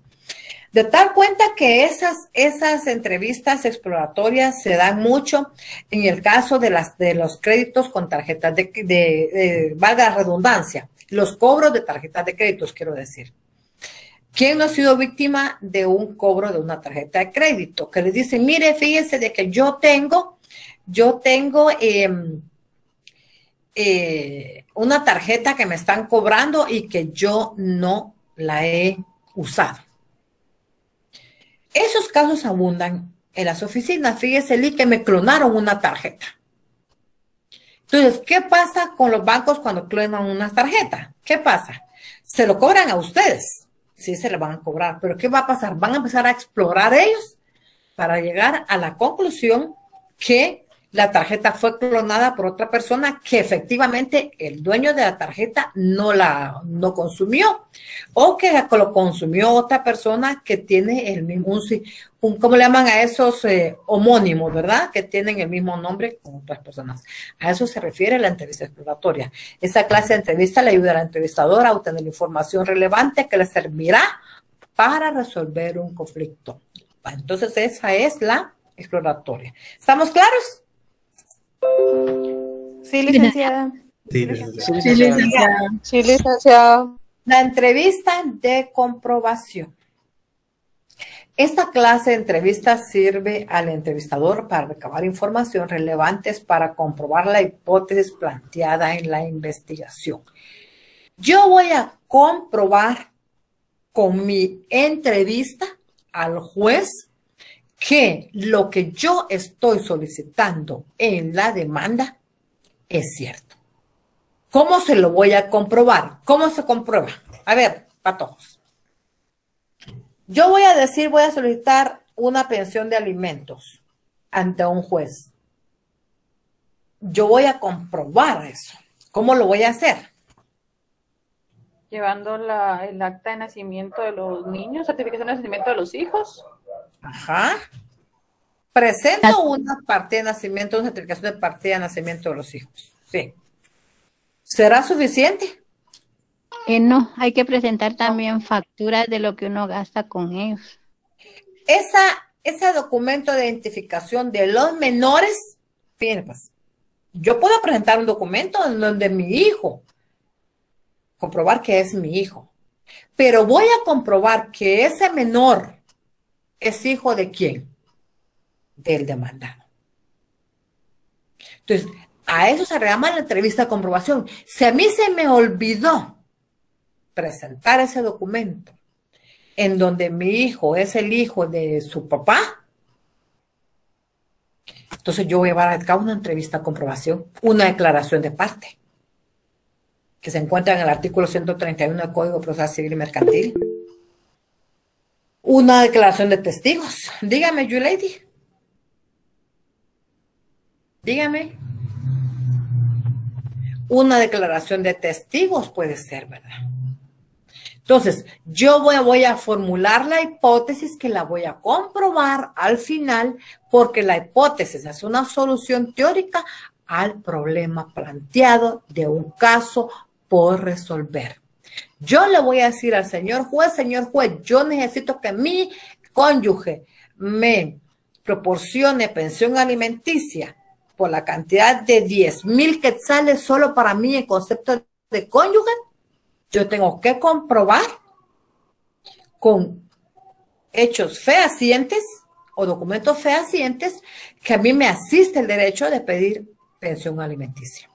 De tal cuenta que esas, esas entrevistas exploratorias se dan mucho en el caso de, las, de los créditos con tarjetas de, de, valga redundancia, los cobros de tarjetas de créditos, quiero decir. ¿Quién no ha sido víctima de un cobro de una tarjeta de crédito? Que le dicen, mire, fíjese de que yo tengo, yo tengo eh, eh, una tarjeta que me están cobrando y que yo no la he usado. Esos casos abundan en las oficinas. Fíjese, Lee, que me clonaron una tarjeta. Entonces, ¿qué pasa con los bancos cuando clonan una tarjeta? ¿Qué pasa? Se lo cobran a ustedes. Sí, se le van a cobrar. Pero ¿qué va a pasar? Van a empezar a explorar ellos para llegar a la conclusión que la tarjeta fue clonada por otra persona que efectivamente el dueño de la tarjeta no la no consumió o que lo consumió otra persona que tiene el mismo, un, ¿cómo le llaman a esos eh, homónimos, verdad? Que tienen el mismo nombre con otras personas. A eso se refiere la entrevista exploratoria. Esa clase de entrevista le ayuda al entrevistador a obtener información relevante que le servirá para resolver un conflicto. Entonces esa es la exploratoria. ¿Estamos claros? Sí, licenciada. Sí, licenciada. Sí, licenciada. La entrevista de comprobación. Esta clase de entrevistas sirve al entrevistador para recabar información relevantes para comprobar la hipótesis planteada en la investigación. Yo voy a comprobar con mi entrevista al juez que lo que yo estoy solicitando en la demanda es cierto. ¿Cómo se lo voy a comprobar? ¿Cómo se comprueba? A ver, patojos. Yo voy a decir, voy a solicitar una pensión de alimentos ante un juez. Yo voy a comprobar eso. ¿Cómo lo voy a hacer? Llevando la, el acta de nacimiento de los niños, certificación de nacimiento de los hijos. Ajá. Presento una partida de nacimiento, una certificación de partida de nacimiento de los hijos. Sí. ¿Será suficiente? Eh, no, hay que presentar también facturas de lo que uno gasta con ellos. Esa, ese documento de identificación de los menores, fíjense, pues, yo puedo presentar un documento en donde mi hijo, comprobar que es mi hijo, pero voy a comprobar que ese menor es hijo de quién? Del demandado. Entonces, a eso se llama la entrevista de comprobación. Si a mí se me olvidó presentar ese documento en donde mi hijo es el hijo de su papá, entonces yo voy a llevar a cabo una entrevista de comprobación, una declaración de parte, que se encuentra en el artículo 131 del Código Procesal Civil y Mercantil una declaración de testigos. Dígame, you lady. Dígame. Una declaración de testigos puede ser, ¿verdad? Entonces, yo voy, voy, a formular la hipótesis que la voy a comprobar al final, porque la hipótesis es una solución teórica al problema planteado de un caso por resolver. Yo le voy a decir al señor juez, señor juez, yo necesito que mi cónyuge me proporcione pensión alimenticia por la cantidad de 10 mil quetzales solo para mí en concepto de cónyuge. Yo tengo que comprobar con hechos fehacientes o documentos fehacientes que a mí me asiste el derecho de pedir pensión alimenticia.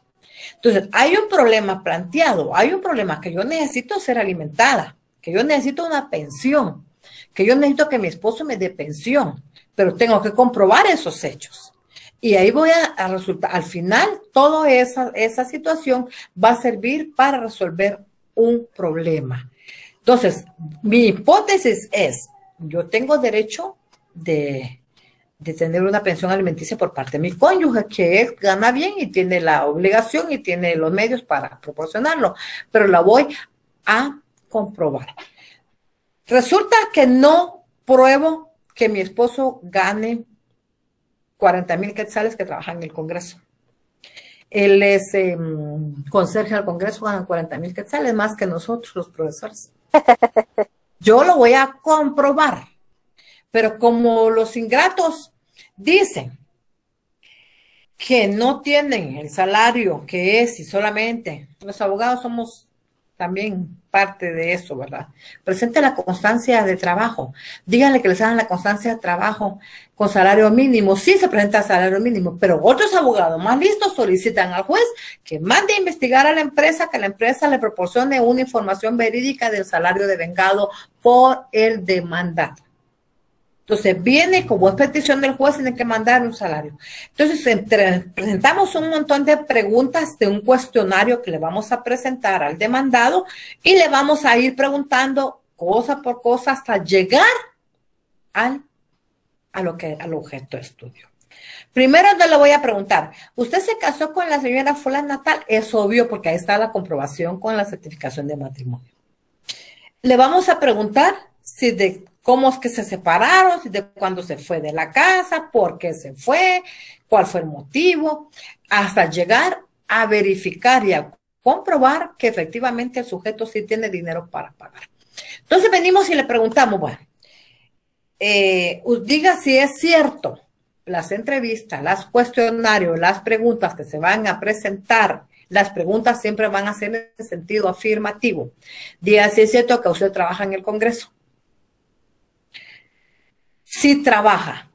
Entonces, hay un problema planteado, hay un problema que yo necesito ser alimentada, que yo necesito una pensión, que yo necesito que mi esposo me dé pensión, pero tengo que comprobar esos hechos. Y ahí voy a, resultar, al final, toda esa, esa situación va a servir para resolver un problema. Entonces, mi hipótesis es, yo tengo derecho de de tener una pensión alimenticia por parte de mi cónyuge, que es, gana bien y tiene la obligación y tiene los medios para proporcionarlo, pero la voy a comprobar. Resulta que no pruebo que mi esposo gane 40 mil quetzales que trabaja en el Congreso. Él es eh, conserje del Congreso, gana 40 mil quetzales más que nosotros, los profesores. Yo lo voy a comprobar. Pero como los ingratos Dicen que no tienen el salario que es y solamente los abogados somos también parte de eso, ¿verdad? Presente la constancia de trabajo. Díganle que les hagan la constancia de trabajo con salario mínimo. Sí se presenta salario mínimo, pero otros abogados más listos solicitan al juez que mande a investigar a la empresa, que la empresa le proporcione una información verídica del salario devengado por el demandado. Entonces, viene como es petición del juez, tiene que mandar un salario. Entonces, presentamos un montón de preguntas de un cuestionario que le vamos a presentar al demandado y le vamos a ir preguntando cosa por cosa hasta llegar al, al objeto de estudio. Primero yo le voy a preguntar, ¿usted se casó con la señora fulana natal? Es obvio porque ahí está la comprobación con la certificación de matrimonio. Le vamos a preguntar si de cómo es que se separaron, de cuándo se fue de la casa, por qué se fue, cuál fue el motivo, hasta llegar a verificar y a comprobar que efectivamente el sujeto sí tiene dinero para pagar. Entonces venimos y le preguntamos, bueno, eh, diga si es cierto las entrevistas, las cuestionarios, las preguntas que se van a presentar, las preguntas siempre van a ser en sentido afirmativo. Diga si es cierto que usted trabaja en el Congreso. Si trabaja.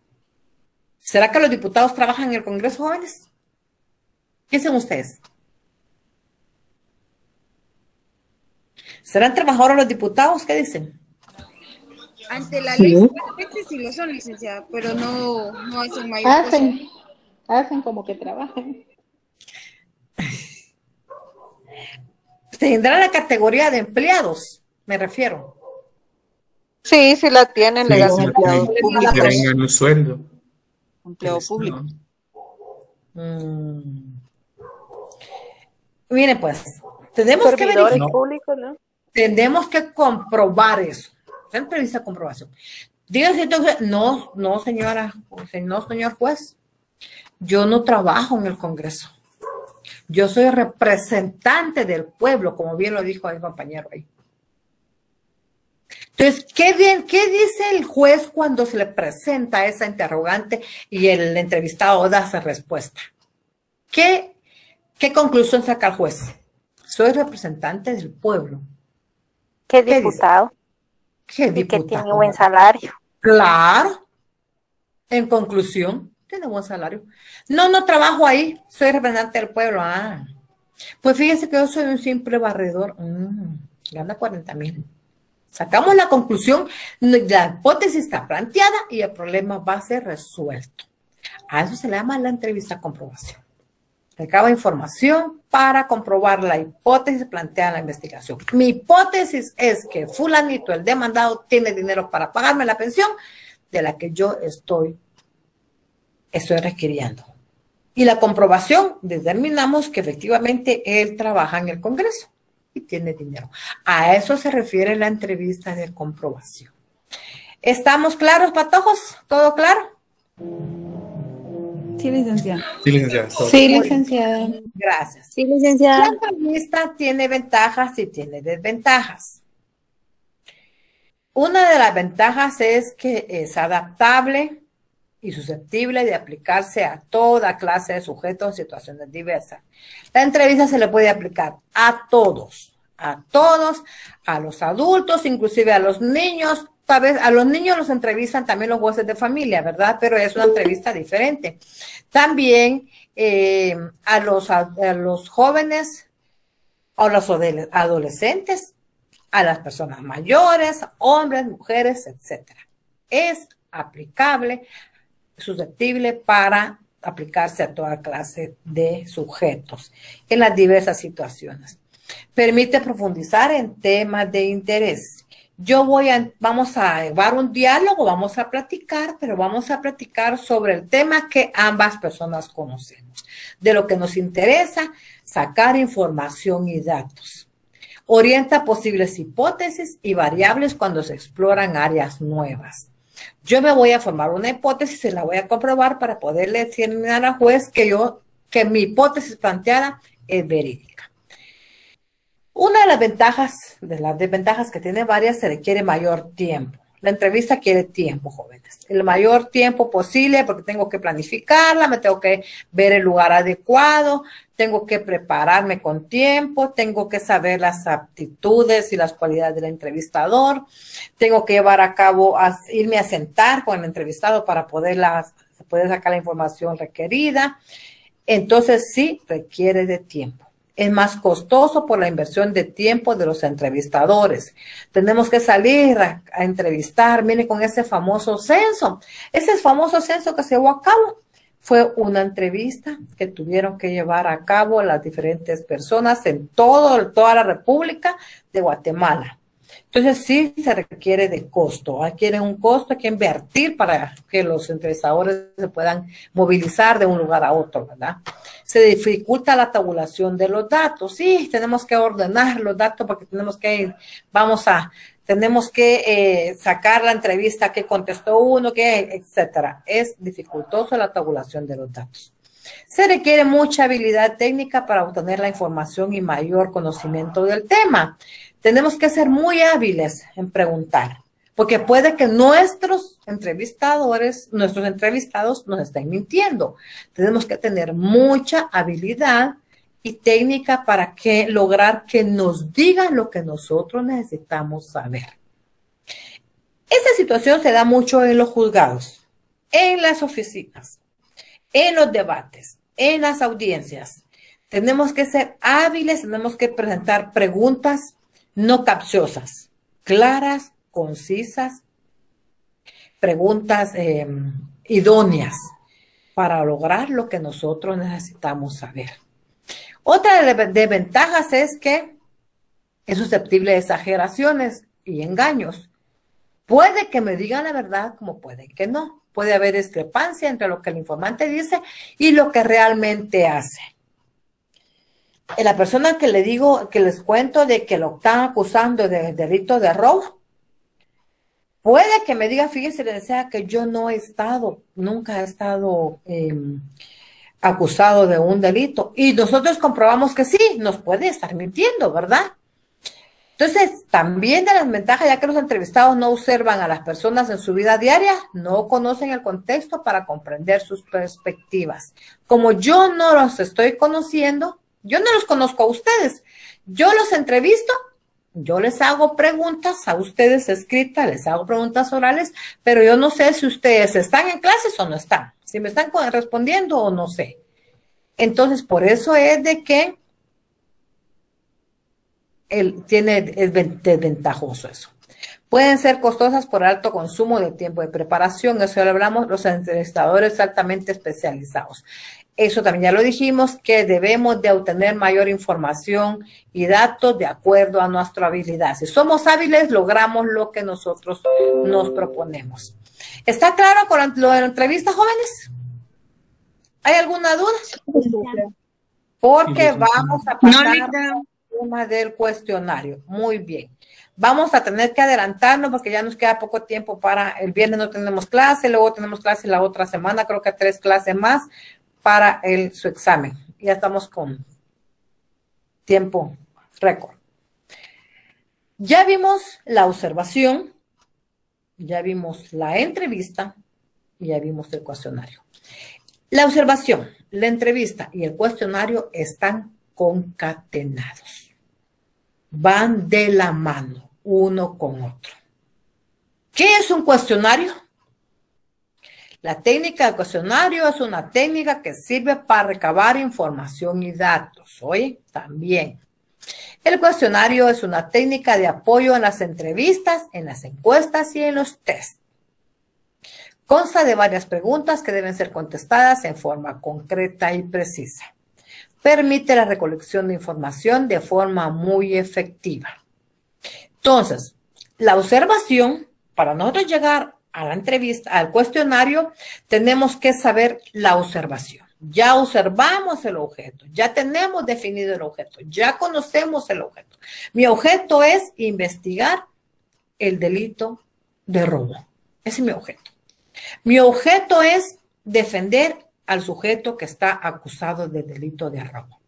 ¿Será que los diputados trabajan en el Congreso, jóvenes? ¿Qué dicen ustedes? ¿Serán trabajadores los diputados? ¿Qué dicen? Ante la Sí. ley, seguramente sí lo son, licenciada, pero no, no hacen mayor cosa. Hacen, hacen como que trabajan. Tendrá la categoría de empleados, me refiero. Sí, sí la tienen Sí, legal sí, empleados que públicos. tengan un sueldo. Empleo público. Mm. Miren, pues, tenemos que verificar. públicos, ¿no? Tenemos que comprobar eso. Siempre dice comprobación. Dígase entonces, no, no, señora, no, señor juez. Yo no trabajo en el Congreso. Yo soy representante del pueblo, como bien lo dijo el compañero ahí. Entonces, ¿qué, bien, ¿qué dice el juez cuando se le presenta esa interrogante y el entrevistado da esa respuesta? ¿Qué, qué conclusión saca el juez? Soy representante del pueblo. ¿Qué diputado? ¿Qué Y que tiene diputado? buen salario. Claro. En conclusión, tiene buen salario. No, no trabajo ahí, soy representante del pueblo. Ah, pues fíjese que yo soy un simple barredor. Mm, gana 40 mil. Sacamos la conclusión, la hipótesis está planteada y el problema va a ser resuelto. A eso se le llama la entrevista comprobación. Recaba información para comprobar la hipótesis planteada en la investigación. Mi hipótesis es que fulanito, el demandado, tiene dinero para pagarme la pensión de la que yo estoy, estoy requiriendo. Y la comprobación, determinamos que efectivamente él trabaja en el Congreso y tiene dinero. A eso se refiere la entrevista de comprobación. ¿Estamos claros, patojos? ¿Todo claro? Sí, licenciada. Sí, licenciada. Sí, licenciada. Gracias. Sí, licenciada. La entrevista tiene ventajas y tiene desventajas. Una de las ventajas es que es adaptable y susceptible de aplicarse a toda clase de sujetos en situaciones diversas. La entrevista se le puede aplicar a todos, a todos, a los adultos, inclusive a los niños. Tal vez a los niños los entrevistan también los jueces de familia, ¿verdad? Pero es una entrevista diferente. También eh, a, los, a, a los jóvenes, a los adole- adolescentes, a las personas mayores, hombres, mujeres, etcétera. Es aplicable, susceptible para aplicarse a toda clase de sujetos en las diversas situaciones. Permite profundizar en temas de interés. Yo voy a, vamos a llevar un diálogo, vamos a platicar, pero vamos a platicar sobre el tema que ambas personas conocemos. De lo que nos interesa, sacar información y datos. Orienta posibles hipótesis y variables cuando se exploran áreas nuevas. Yo me voy a formar una hipótesis y la voy a comprobar para poderle determinar al juez que yo, que mi hipótesis planteada es verídica. Una de las ventajas, de las desventajas que tiene varias, se requiere mayor tiempo. La entrevista quiere tiempo, jóvenes. El mayor tiempo posible porque tengo que planificarla, me tengo que ver el lugar adecuado, tengo que prepararme con tiempo, tengo que saber las aptitudes y las cualidades del entrevistador, tengo que llevar a cabo, a, irme a sentar con el entrevistado para poder, poder sacar la información requerida. Entonces sí requiere de tiempo es más costoso por la inversión de tiempo de los entrevistadores. Tenemos que salir a, entrevistar, mire, con ese famoso censo. Ese famoso censo que se llevó a cabo fue una entrevista que tuvieron que llevar a cabo las diferentes personas en todo, toda la República de Guatemala. Entonces sí se requiere de costo, requiere un costo, hay que invertir para que los entrevistadores se puedan movilizar de un lugar a otro, ¿verdad? Se dificulta la tabulación de los datos, sí, tenemos que ordenar los datos porque tenemos que, vamos a, tenemos que eh, sacar la entrevista que contestó uno, que, etcétera. Es dificultoso la tabulación de los datos. Se requiere mucha habilidad técnica para obtener la información y mayor conocimiento del tema tenemos que ser muy hábiles en preguntar, porque puede que nuestros entrevistadores, nuestros entrevistados nos estén mintiendo. Tenemos que tener mucha habilidad y técnica para lograr que nos digan lo que nosotros necesitamos saber. Esa situación se da mucho en los juzgados, en las oficinas, en los debates, en las audiencias. Tenemos que ser hábiles, tenemos que presentar preguntas no capciosas, claras, concisas, preguntas em, idóneas para lograr lo que nosotros necesitamos saber. Otra de ventajas es que es susceptible de exageraciones y engaños. Puede que me digan la verdad como puede que no. Puede haber discrepancia entre lo que el informante dice y lo que realmente hace la persona que le digo, que les cuento de que lo están acusando de delito de robo, puede que me diga, fíjese, le desea que yo no he estado, nunca he estado em, acusado de un delito. Y nosotros comprobamos que sí, nos puede estar mintiendo, ¿verdad? Entonces, también de las ventajas, ya que los entrevistados no observan a las personas en su vida diaria, no conocen el contexto para comprender sus perspectivas. Como yo no los estoy conociendo, yo no los conozco a ustedes. Yo los entrevisto, yo les hago preguntas a ustedes escritas, les hago preguntas orales, pero yo no sé si ustedes están en clases o no están, si me están respondiendo o no sé. Entonces, por eso es de que él tiene, es desventajoso eso. Pueden ser costosas por alto consumo de tiempo de preparación, eso lo hablamos, los entrevistadores altamente especializados. Eso también ya lo dijimos, que debemos de obtener mayor información y datos de acuerdo a nuestra habilidad. Si somos hábiles, logramos lo que nosotros nos proponemos. ¿Está claro con lo de la entrevista, jóvenes? ¿Hay alguna duda? Porque vamos a pasar al tema del cuestionario. Muy bien. Vamos a tener que adelantarnos porque ya nos queda poco tiempo para el viernes no tenemos clase, luego tenemos clase la otra semana, creo que tres clases más para el, su examen. Ya estamos con tiempo récord. Ya vimos la observación, ya vimos la entrevista y ya vimos el cuestionario. La observación, la entrevista y el cuestionario están concatenados. Van de la mano uno con otro. ¿Qué es un cuestionario? La técnica de cuestionario es una técnica que sirve para recabar información y datos. Oye, también. El cuestionario es una técnica de apoyo en las entrevistas, en las encuestas y en los test. Consta de varias preguntas que deben ser contestadas en forma concreta y precisa. Permite la recolección de información de forma muy efectiva. Entonces, la observación, para nosotros llegar a la entrevista, al cuestionario, tenemos que saber la observación. Ya observamos el objeto, ya tenemos definido el objeto, ya conocemos el objeto. Mi objeto es investigar el delito de robo. Ese es mi objeto. Mi objeto es defender al sujeto que está acusado de delito de robo.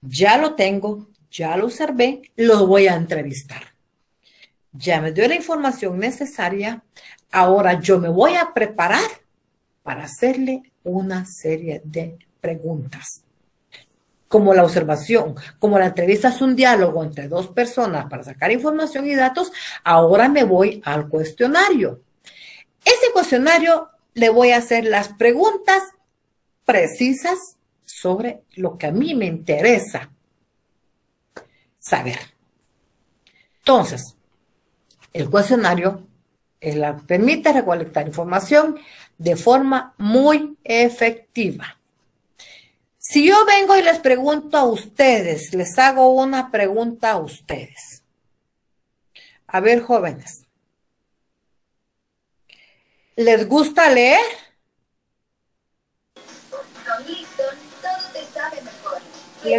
Ya lo tengo, ya lo observé, lo voy a entrevistar. ya me dio la información necesaria, ahora yo me voy a preparar para hacerle una serie de preguntas. Como la observación, como la entrevista es un diálogo entre dos personas para sacar información y datos, ahora me voy al cuestionario. Ese cuestionario le voy a hacer las preguntas precisas sobre lo que a mí me interesa saber. Entonces, el cuestionario eh, la permite recolectar información de forma muy efectiva. Si yo vengo y les pregunto a ustedes, les hago una pregunta a ustedes. A ver, jóvenes, ¿les gusta leer?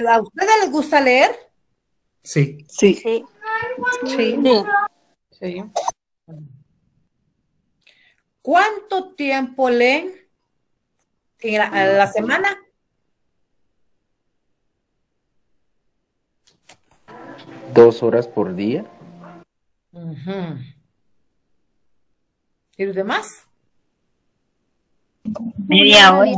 ¿A ustedes les gusta leer? Sí. Sí. Sí. Sí. ¿Cuánto tiempo leen en la, a la semana? Dos horas por día. ¿Y los demás? Media hora.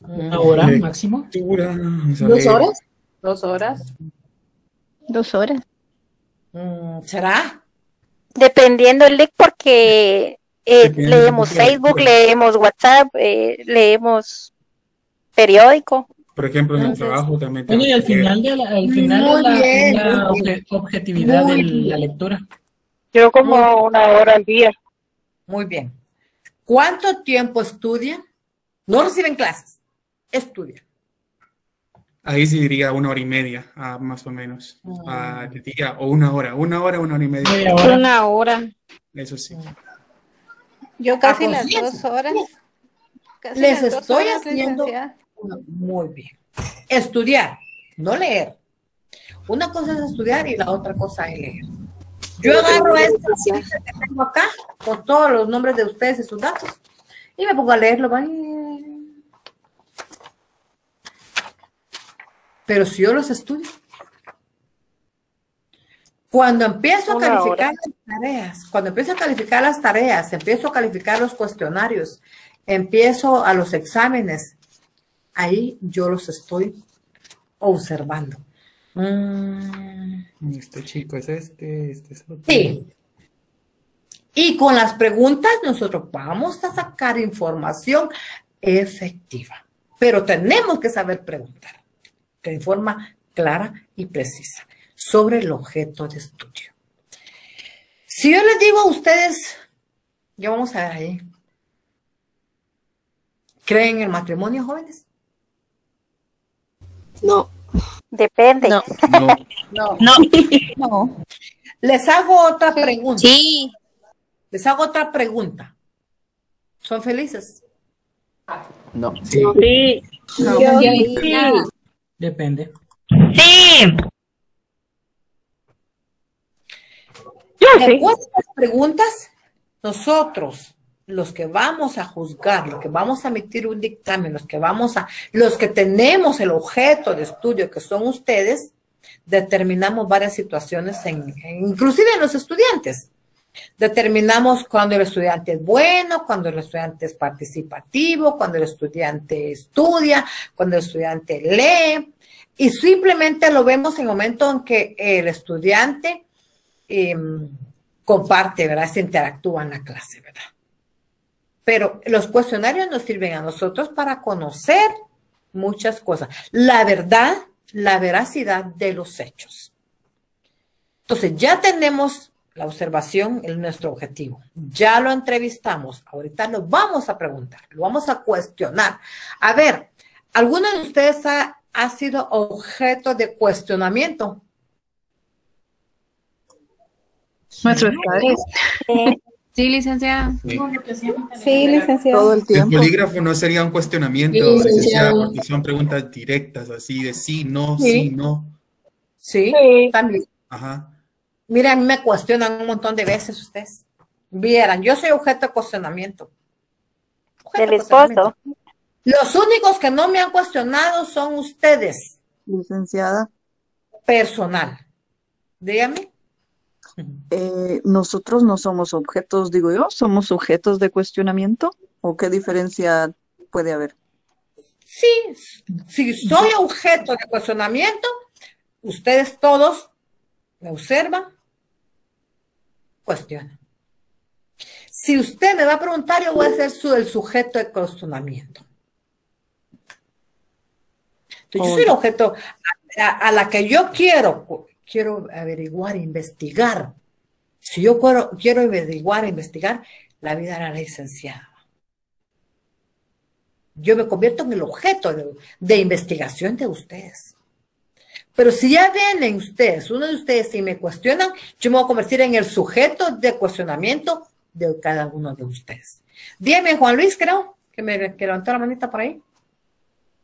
Una hora máximo. ¿Dos horas? Dos horas. Dos horas. Mm, ¿Será? Dependiendo el link, porque eh, leemos Facebook, leemos WhatsApp, eh, leemos periódico. Por ejemplo, en el trabajo también. Bueno, y al final de la, al final la, bien, la obje- objetividad de la lectura. Yo como una hora al día. Muy bien. ¿Cuánto tiempo estudian? No reciben clases, estudian. Ahí sí diría una hora y media, ah, más o menos. Ah, diría, o una hora, una hora, una hora y media. Hora. Una hora. Eso sí. Yo casi Ah, las pues, dos horas. Casi Les las estoy horas, haciendo licenciada. muy bien. Estudiar, no leer. Una cosa es estudiar y la otra cosa es leer. Yo agarro librito que tengo acá con todos los nombres de ustedes y sus datos y me pongo a leerlo. ay. Pero si yo los estudio, cuando empiezo a calificar las tareas, cuando empiezo a calificar las tareas, empiezo a calificar los cuestionarios, empiezo a los exámenes, ahí yo los estoy observando. Mm, Este chico es este, este es otro. Sí. Y con las preguntas nosotros vamos a sacar información efectiva, pero tenemos que saber preguntar de forma clara y precisa sobre el objeto de estudio. Si yo les digo a ustedes, ya vamos a ver ahí, ¿creen en el matrimonio, jóvenes? No. Depende. No. No. No. Les hago otra pregunta. Sí. Les hago otra pregunta. ¿Son felices? No. Sí. Sí. No. Sí. Depende. Sí. Después de las preguntas, nosotros, los que vamos a juzgar, los que vamos a emitir un dictamen, los que vamos a, los que tenemos el objeto de estudio, que son ustedes, determinamos varias situaciones, en, en- inclusive en los estudiantes. Determinamos cuando el estudiante es bueno, cuando el estudiante es participativo, cuando el estudiante estudia, cuando el estudiante lee. Y simplemente lo vemos en el momento en que el estudiante eh, comparte, ¿verdad? Se interactúa en la clase, ¿verdad? Pero los cuestionarios nos sirven a nosotros para conocer muchas cosas. La verdad, la veracidad de los hechos. Entonces, ya tenemos la observación, el, nuestro objetivo. Ya lo entrevistamos. Ahorita lo vamos a preguntar, lo vamos a cuestionar. A ver, ¿alguno de ustedes ha, ha sido objeto de cuestionamiento? Nuestros padres. Sí, licenciada. Sí. Sí, licenciado. Todo el El tiempo. polígrafo no sería un cuestionamiento, Sí, licenciada, porque son preguntas directas, así de sí, no, Sí. sí, no. Sí, también. Ajá. Mira, a mí me cuestionan un montón de veces ustedes. Vieran, yo soy objeto de cuestionamiento. Objeto Del esposo. Los únicos que no me han cuestionado son ustedes, Licenciada, personal. Dígame. Eh, nosotros no somos objetos, digo yo, somos sujetos de cuestionamiento. ¿O qué diferencia puede haber? Sí, si soy objeto de cuestionamiento, ustedes todos me observan, cuestionan. Si usted me va a preguntar, yo voy a ser su, el sujeto de cuestionamiento. Entonces, yo soy el objeto a, a la que yo quiero, quiero averiguar, investigar. Si yo quiero, quiero averiguar, investigar, la vida de la licenciada. Yo me convierto en el objeto de, de investigación de ustedes. Pero si ya vienen ustedes, uno de ustedes, y me cuestionan, yo me voy a convertir en el sujeto de cuestionamiento de cada uno de ustedes. Dígame, Juan Luis, creo, que me que levantó la manita por ahí.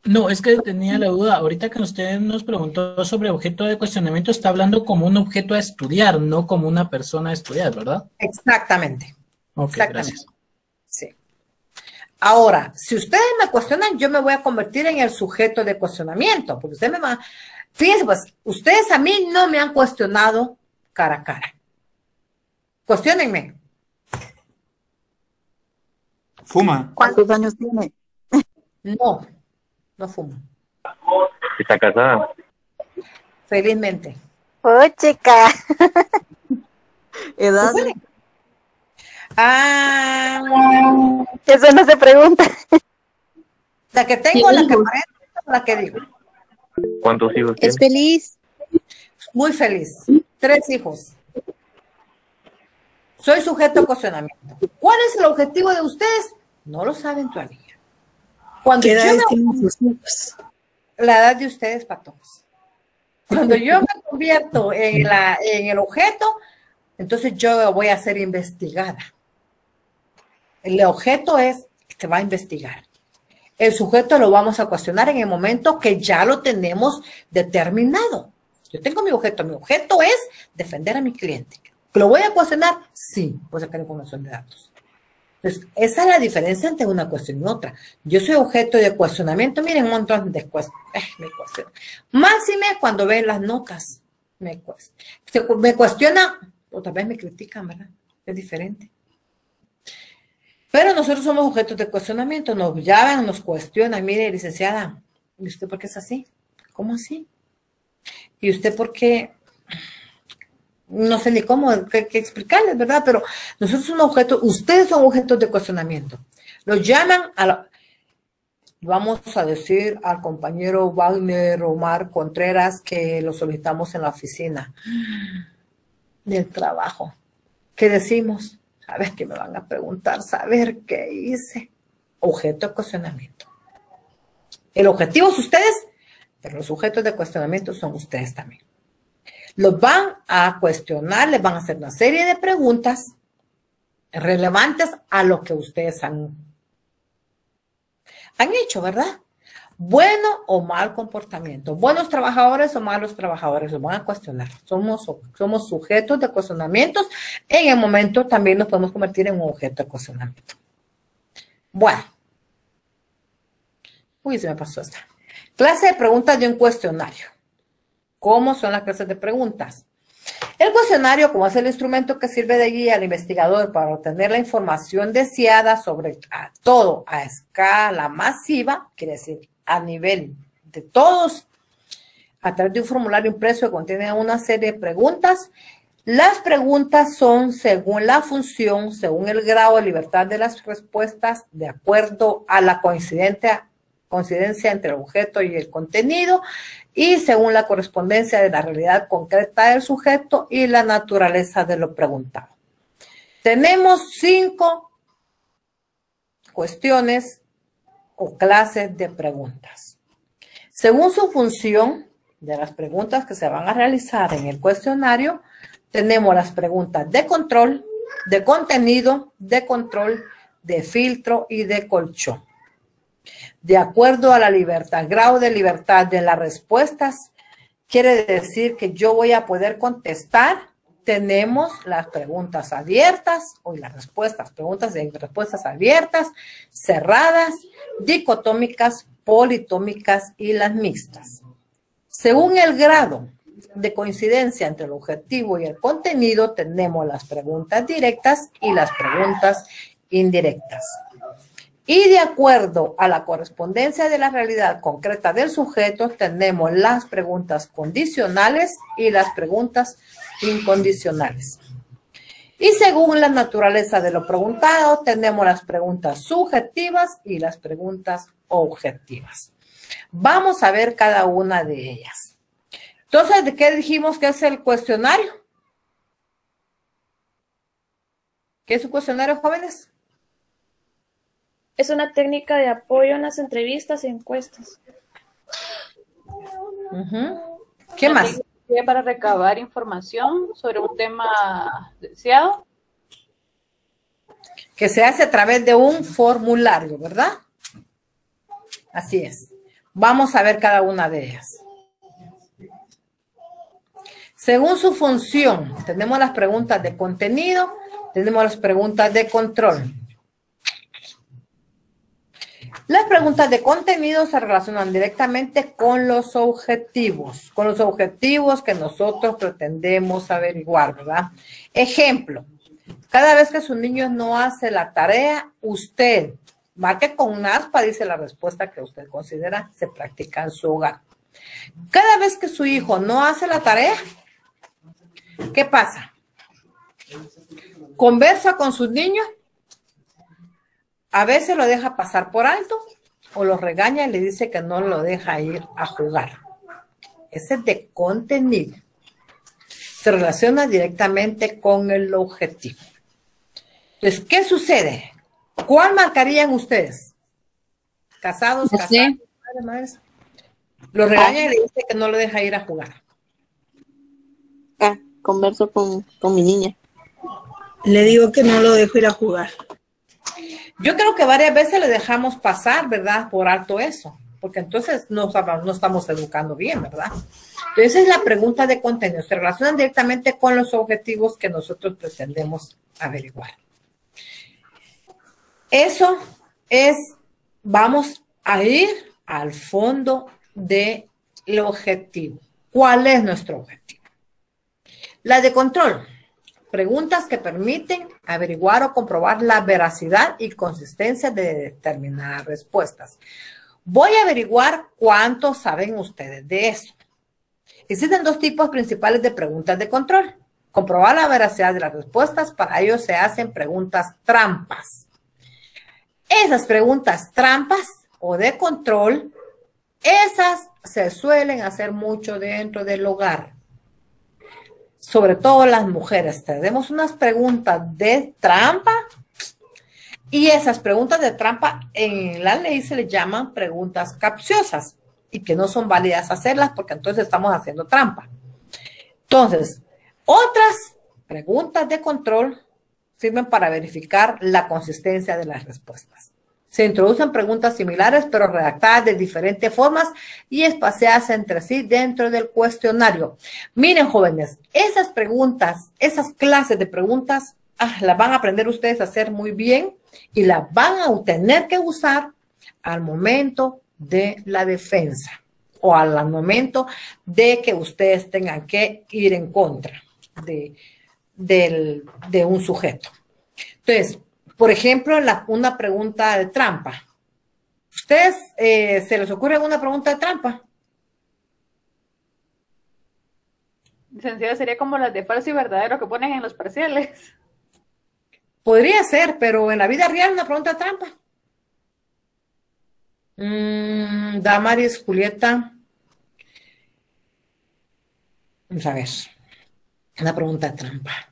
No, es que tenía la duda. Ahorita que usted nos preguntó sobre objeto de cuestionamiento, está hablando como un objeto a estudiar, no como una persona a estudiar, ¿verdad? Exactamente. Ok, Exactamente. gracias. Sí. Ahora, si ustedes me cuestionan, yo me voy a convertir en el sujeto de cuestionamiento, porque usted me va, fíjense, pues, ustedes a mí no me han cuestionado cara a cara. Cuestiónenme. Fuma. ¿Cuántos años tiene? No, no fumo. Está casada. Felizmente. Oh, chica. Edad. Ah, Eso no se pregunta. la que tengo, la que aparece, la que digo. ¿Cuántos hijos tiene? Es feliz. Muy feliz. Tres hijos. Soy sujeto a cuestionamiento. ¿Cuál es el objetivo de ustedes? No lo saben todavía. Cuando ¿Qué me- tienen sus hijos? la edad de ustedes, patojos. Cuando yo me convierto en, la, en el objeto, entonces yo voy a ser investigada. El objeto es que va a investigar. El sujeto lo vamos a cuestionar en el momento que ya lo tenemos determinado. Yo tengo mi objeto. Mi objeto es defender a mi cliente. ¿Lo voy a cuestionar? Sí, voy a sacar información de datos. Entonces, esa es la diferencia entre una cuestión y otra. Yo soy objeto de cuestionamiento. Miren, un montón de cuestiones. me cuestionan. Máxime cuando ven las notas. Me, cuest- se- me o tal vez me critican, ¿verdad? Es diferente. Pero nosotros somos objetos de cuestionamiento. Nos llaman, nos cuestionan. Mire, licenciada, ¿y usted por qué es así? ¿Cómo así? ¿Y usted por qué? no sé ni cómo qué, qué explicarles, ¿verdad? Pero nosotros somos objetos, ustedes son objetos de cuestionamiento. Los llaman a la, vamos a decir al compañero Wagner Omar Contreras que lo solicitamos en la oficina del trabajo. ¿Qué decimos? A ver qué me van a preguntar, saber qué hice. Objeto de cuestionamiento. El objetivo es ustedes, pero los sujetos de cuestionamiento son ustedes también los van a cuestionar, les van a hacer una serie de preguntas relevantes a lo que ustedes han, han hecho, ¿verdad? Bueno o mal comportamiento, buenos trabajadores o malos trabajadores, los van a cuestionar. Somos, somos sujetos de cuestionamientos. En el momento también nos podemos convertir en un objeto de cuestionamiento. Bueno. Uy, se me pasó esta. Clase de preguntas de un cuestionario. ¿Cómo son las clases de preguntas? El cuestionario, como es el instrumento que sirve de guía al investigador para obtener la información deseada sobre todo a escala masiva, quiere decir a nivel de todos, a través de un formulario impreso que contiene una serie de preguntas. Las preguntas son según la función, según el grado de libertad de las respuestas, de acuerdo a la coincidencia, coincidencia entre el objeto y el contenido, y según la correspondencia de la realidad concreta del sujeto y la naturaleza de lo preguntado. Tenemos cinco cuestiones o clases de preguntas. Según su función de las preguntas que se van a realizar en el cuestionario, tenemos las preguntas de control, de contenido, de control, de filtro y de colchón. De acuerdo a la libertad, grado de libertad de las respuestas, quiere decir que yo voy a poder contestar. Tenemos las preguntas abiertas o las respuestas, preguntas de respuestas abiertas, cerradas, dicotómicas, politómicas y las mixtas. Según el grado de coincidencia entre el objetivo y el contenido, tenemos las preguntas directas y las preguntas indirectas. Y de acuerdo a la correspondencia de la realidad concreta del sujeto, tenemos las preguntas condicionales y las preguntas incondicionales. Y según la naturaleza de lo preguntado, tenemos las preguntas subjetivas y las preguntas objetivas. Vamos a ver cada una de ellas. Entonces, ¿de qué dijimos que es el cuestionario? ¿Qué es un cuestionario, jóvenes? Es una técnica de apoyo en las entrevistas e encuestas. ¿Qué más? Para recabar información sobre un tema deseado. Que se hace a través de un formulario, ¿verdad? Así es. Vamos a ver cada una de ellas. Según su función, tenemos las preguntas de contenido, tenemos las preguntas de control. Las preguntas de contenido se relacionan directamente con los objetivos, con los objetivos que nosotros pretendemos averiguar, ¿verdad? Ejemplo, cada vez que su niño no hace la tarea, usted marque con un aspa, dice la respuesta que usted considera se practica en su hogar. Cada vez que su hijo no hace la tarea, ¿qué pasa? Conversa con sus niños, a veces lo deja pasar por alto o lo regaña y le dice que no lo deja ir a jugar. Ese es de contenido. Se relaciona directamente con el objetivo. Entonces, ¿qué sucede? ¿Cuál marcarían ustedes? ¿Casados, casados, sé. madres, madres? Lo regaña y le dice que no lo deja ir a jugar. Ah, converso con, con mi niña. Le digo que no lo dejo ir a jugar. Yo creo que varias veces le dejamos pasar, ¿verdad? Por alto eso, porque entonces no, estamos- educando bien, ¿verdad? Entonces es la pregunta de contenido. Se relacionan directamente con los objetivos que nosotros pretendemos averiguar. Eso es, vamos a ir al fondo del objetivo. ¿Cuál es nuestro objetivo? La de control. Preguntas que permiten averiguar o comprobar la veracidad y consistencia de determinadas respuestas. Voy a averiguar cuánto saben ustedes de eso. Existen dos tipos principales de preguntas de control. Comprobar la veracidad de las respuestas, para ello se hacen preguntas trampas. Esas preguntas trampas o de control, esas se suelen hacer mucho dentro del hogar sobre todo las mujeres, tenemos unas preguntas de trampa y esas preguntas de trampa en la ley se les llaman preguntas capciosas y que no son válidas hacerlas porque entonces estamos haciendo trampa. Entonces, otras preguntas de control sirven para verificar la consistencia de las respuestas. Se introducen preguntas similares, pero redactadas de diferentes formas y espaciadas entre sí dentro del cuestionario. Miren, jóvenes, esas preguntas, esas clases de preguntas, ah, las van a aprender ustedes a hacer muy bien y las van a tener que usar al momento de la defensa o al momento de que ustedes tengan que ir en contra de, del- de un sujeto. Entonces, por ejemplo, la- una pregunta de trampa. ¿Ustedes eh, se les ocurre una pregunta de trampa? Licenciada, sería como las de falso y verdadero que ponen en los parciales. Podría ser, pero en la vida real una pregunta de trampa. Mm, Damaris, Julieta. Vamos a ver. Una pregunta de trampa.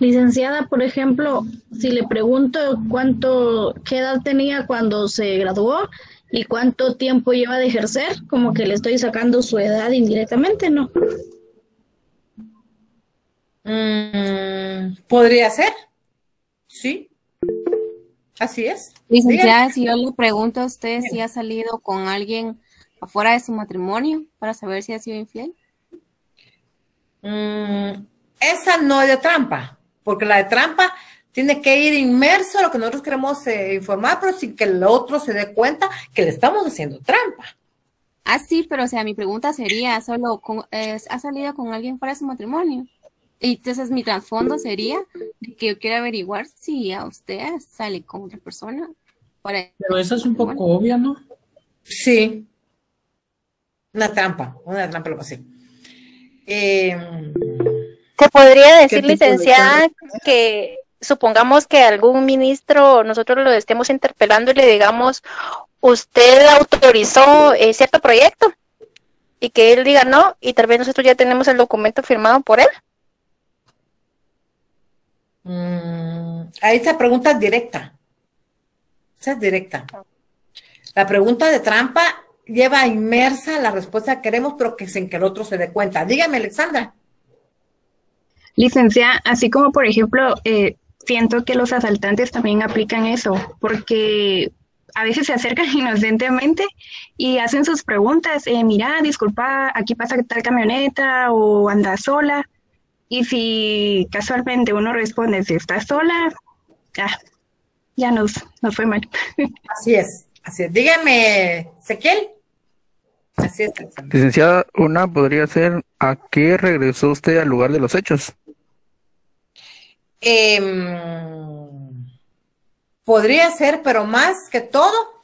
Licenciada, por ejemplo, si le pregunto cuánto, qué edad tenía cuando se graduó y cuánto tiempo lleva de ejercer, como que le estoy sacando su edad indirectamente, ¿no? Mm, Podría ser. Sí. Así es. Licenciada, si yo le pregunto a usted si ha salido con alguien afuera de su matrimonio para saber si ha sido infiel. Mm, esa no es de trampa, porque la de trampa tiene que ir inmerso a lo que nosotros queremos eh, informar, pero sin que el otro se dé cuenta que le estamos haciendo trampa. Ah, sí, pero o sea, mi pregunta sería, solo con, eh, ¿ha salido con alguien fuera de su matrimonio? Y entonces mi trasfondo sería que yo quiero averiguar si a usted sale con otra persona. Para Pero eso es un poco obvio, ¿no? Sí. Una trampa, una trampa lo pasé. Eh, Se podría decir, de licenciada, que supongamos que algún ministro nosotros lo estemos interpelando y le digamos, usted autorizó eh, cierto proyecto y que él diga no y tal vez nosotros ya tenemos el documento firmado por él. mm, ahí esta pregunta es directa. Esa es directa. La pregunta de trampa lleva inmersa la respuesta que queremos, pero que sin que el otro se dé cuenta. Dígame, Alexandra. Licenciada, así como por ejemplo, eh, siento que los asaltantes también aplican eso, porque a veces se acercan inocentemente y hacen sus preguntas, eh, mira, disculpa, aquí pasa tal camioneta o anda sola, y si casualmente uno responde si está sola, ya nos, nos fue mal. Así es, así es. Dígame, Ezequiel. Así es. Licenciada, una podría ser, ¿a qué regresó usted al lugar de los hechos? Em, podría ser, pero más que todo,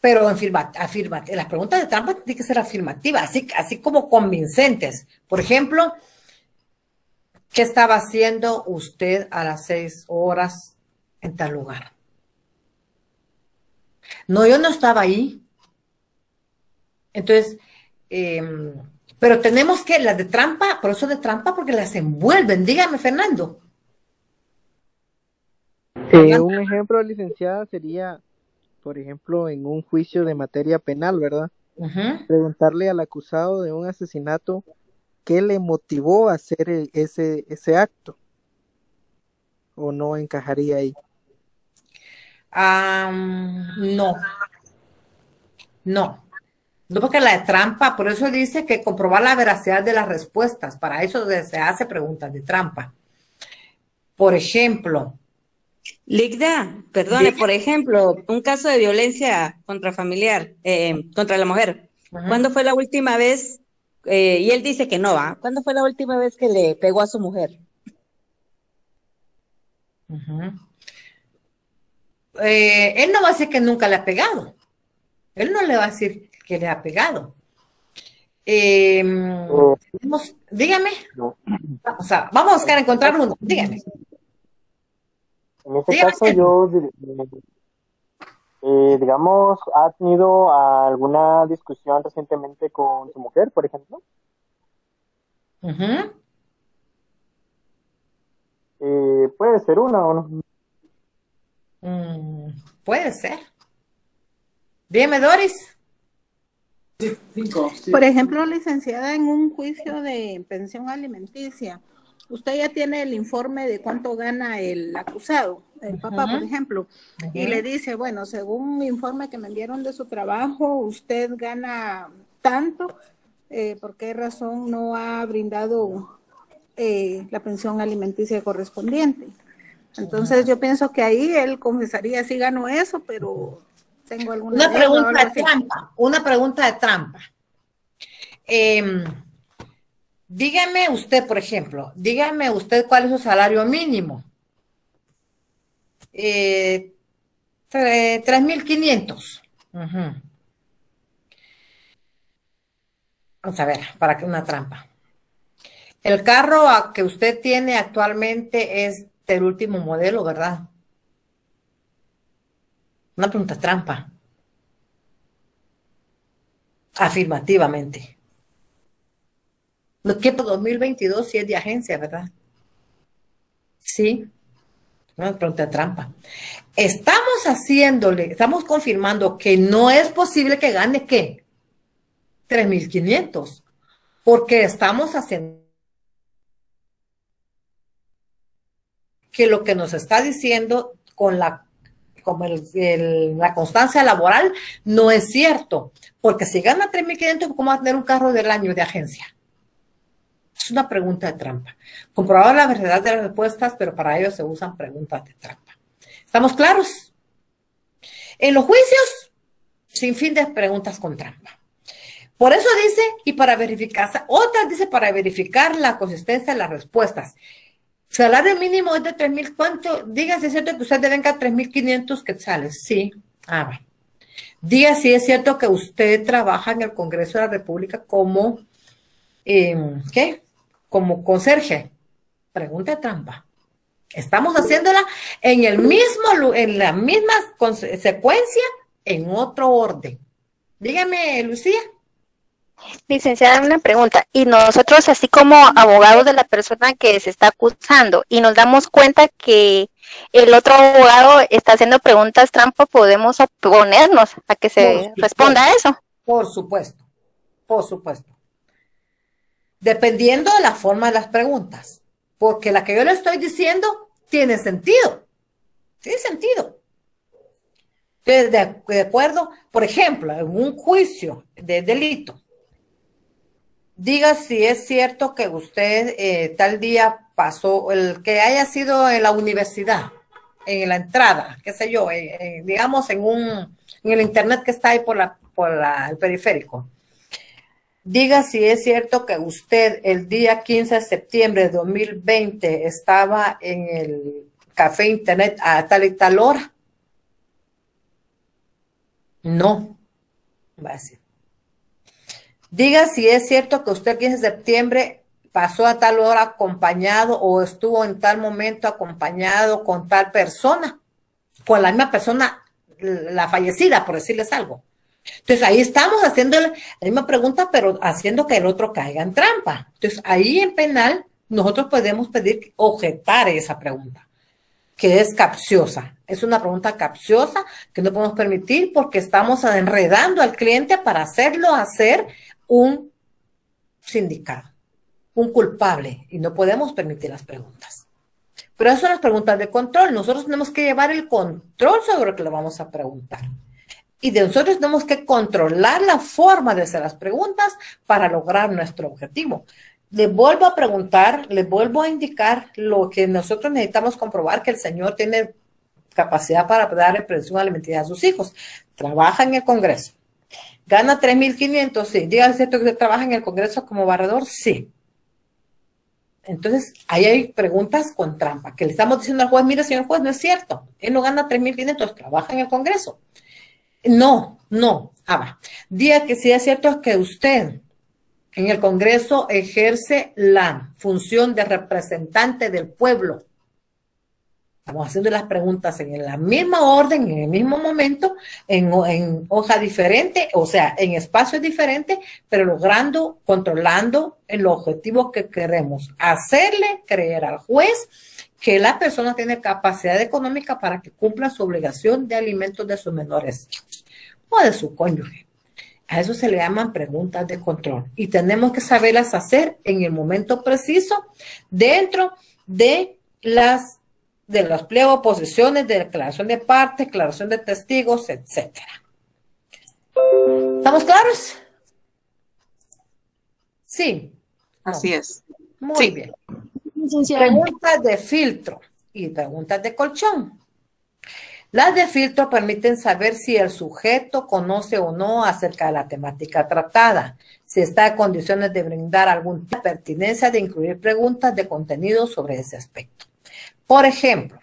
pero afirma, afirma, las preguntas de trampa tienen que ser afirmativas, así, así como convincentes. Por ejemplo, ¿qué estaba haciendo usted a las seis horas en tal lugar? No, yo no estaba ahí. Entonces, em, pero tenemos que, las de trampa, por eso de trampa, porque las envuelven. Dígame, Fernando. Eh, un ejemplo, licenciada, sería, por ejemplo, en un juicio de materia penal, ¿verdad? Preguntarle al acusado de un asesinato qué le motivó a hacer e- ese, ese acto. ¿O no encajaría ahí? No. No. No porque la de trampa, por eso dice que comprobar la veracidad de las respuestas. Para eso se hace preguntas de trampa. Por ejemplo, Ligda, perdone, por ejemplo, un caso de violencia contrafamiliar eh, contra la mujer. ¿Cuándo fue la última vez? eh, y él dice que no va. ¿Cuándo fue la última vez que le pegó a su mujer? Eh, él no va a decir que nunca le ha pegado. Él no le va a decir que le ha pegado. Eh, tenemos- dígame. O sea, vamos a buscar encontrar uno. Dígame. En este Dígame, caso, yo, eh, digamos, ¿ha tenido alguna discusión recientemente con su mujer, por ejemplo? Eh, puede ser una o no. Mm, puede ser. Dígame, Doris. Por ejemplo, licenciada, en un juicio de pensión alimenticia, usted ya tiene el informe de cuánto gana el acusado, el papá, por ejemplo, y le dice, bueno, según un informe que me enviaron de su trabajo, usted gana tanto, eh, ¿por qué razón no ha brindado eh, la pensión alimenticia correspondiente? Entonces yo pienso que ahí él confesaría, sí gano eso, pero tengo alguna Una pregunta de así". trampa. Una pregunta de trampa. Em, dígame usted, por ejemplo, dígame usted cuál es su salario mínimo. Eh, tre- 3.500. Ujú. Vamos a ver, para que una trampa. El carro que usted tiene actualmente es del último modelo, ¿verdad? Una pregunta trampa. Afirmativamente. Que por 2022 sí es de agencia, ¿verdad? Sí. Una pregunta trampa. Estamos haciéndole, estamos confirmando que no es posible que gane ¿qué? 3.500. Porque estamos haciendo que lo que nos está diciendo con la, como el- la constancia laboral no es cierto. Porque si gana 3.500, ¿cómo va a tener un carro del año de agencia? Es una pregunta de trampa. Comprobar la verdad de las respuestas, pero para ello se usan preguntas de trampa. ¿Estamos claros? En los juicios sin fin de preguntas con trampa. Por eso dice, y para verificar, otras dice para verificar la consistencia de las respuestas. Salario mínimo es de 3.000, ¿cuánto? Diga si es cierto que usted devenga 3.500 quetzales. Sí. Ah, bueno. Diga si es cierto que usted trabaja en el Congreso de la República como, eh, ¿qué? Como conserje. Pregunta trampa. Estamos haciéndola en el mismo, en la misma secuencia, en otro orden. Dígame, Lucía. Licenciada, una pregunta. Y nosotros, así como abogados de la persona que se está acusando, y nos damos cuenta que el otro abogado está haciendo preguntas trampa, podemos oponernos a que se responda a eso. Por supuesto, por supuesto. Dependiendo de la forma de las preguntas. Porque la que yo le estoy diciendo tiene sentido. Tiene sentido. De, de acuerdo, por ejemplo, en un juicio de delito, diga si es cierto que usted eh, tal día pasó, el que haya sido en la universidad, en la entrada, qué sé yo, digamos en un, en el internet que está ahí por la, por el periférico. Diga si es cierto que usted el día 15 de septiembre de 2020 estaba en el café internet a tal y tal hora. No, va a decir. Diga si es cierto que usted el 15 de septiembre pasó a tal hora acompañado o estuvo en tal momento acompañado con tal persona, con la misma persona, la fallecida, por decirles algo. Entonces ahí estamos haciendo la misma pregunta, pero haciendo que el otro caiga en trampa. Entonces ahí en penal nosotros podemos pedir objetar esa pregunta, que es capciosa. Es una pregunta capciosa que no podemos permitir porque estamos enredando al cliente para hacerlo hacer un sindicato, un culpable, y no podemos permitir las preguntas. Pero esas son las preguntas de control. Nosotros tenemos que llevar el control sobre lo que le vamos a preguntar. Y de nosotros tenemos que controlar la forma de hacer las preguntas para lograr nuestro objetivo. Le vuelvo a preguntar, le vuelvo a indicar lo que nosotros necesitamos comprobar que el Señor tiene capacidad para darle presión alimentaria a sus hijos. Trabaja en el Congreso ¿Gana 3.500? Sí. Diga, cierto que usted trabaja en el Congreso como barredor? Sí. Entonces, ahí hay preguntas con trampa, que le estamos diciendo al juez, mire, señor juez, no es cierto. Él no gana 3.500, trabaja en el Congreso. No, no. Ah, va. Diga que sí es cierto que usted en el Congreso ejerce la función de representante del pueblo Estamos haciendo las preguntas en la misma orden, en el mismo momento, en, hoja diferente, o sea, en espacios diferentes, pero logrando, controlando el objetivo que queremos. Hacerle creer al juez que la persona tiene capacidad económica para que cumpla su obligación de alimentos de sus menores o de su cónyuge. A eso se le llaman preguntas de control y tenemos que saberlas hacer en el momento preciso dentro de las de los pliegos, posiciones, de declaración de parte, declaración de testigos, etcétera. ¿Estamos claros? Sí. Así es. Muy bien. Preguntas de filtro y preguntas de colchón. Las de filtro permiten saber si el sujeto conoce o no acerca de la temática tratada, si está en condiciones de brindar alguna pertinencia de incluir preguntas de contenido sobre ese aspecto. Por ejemplo,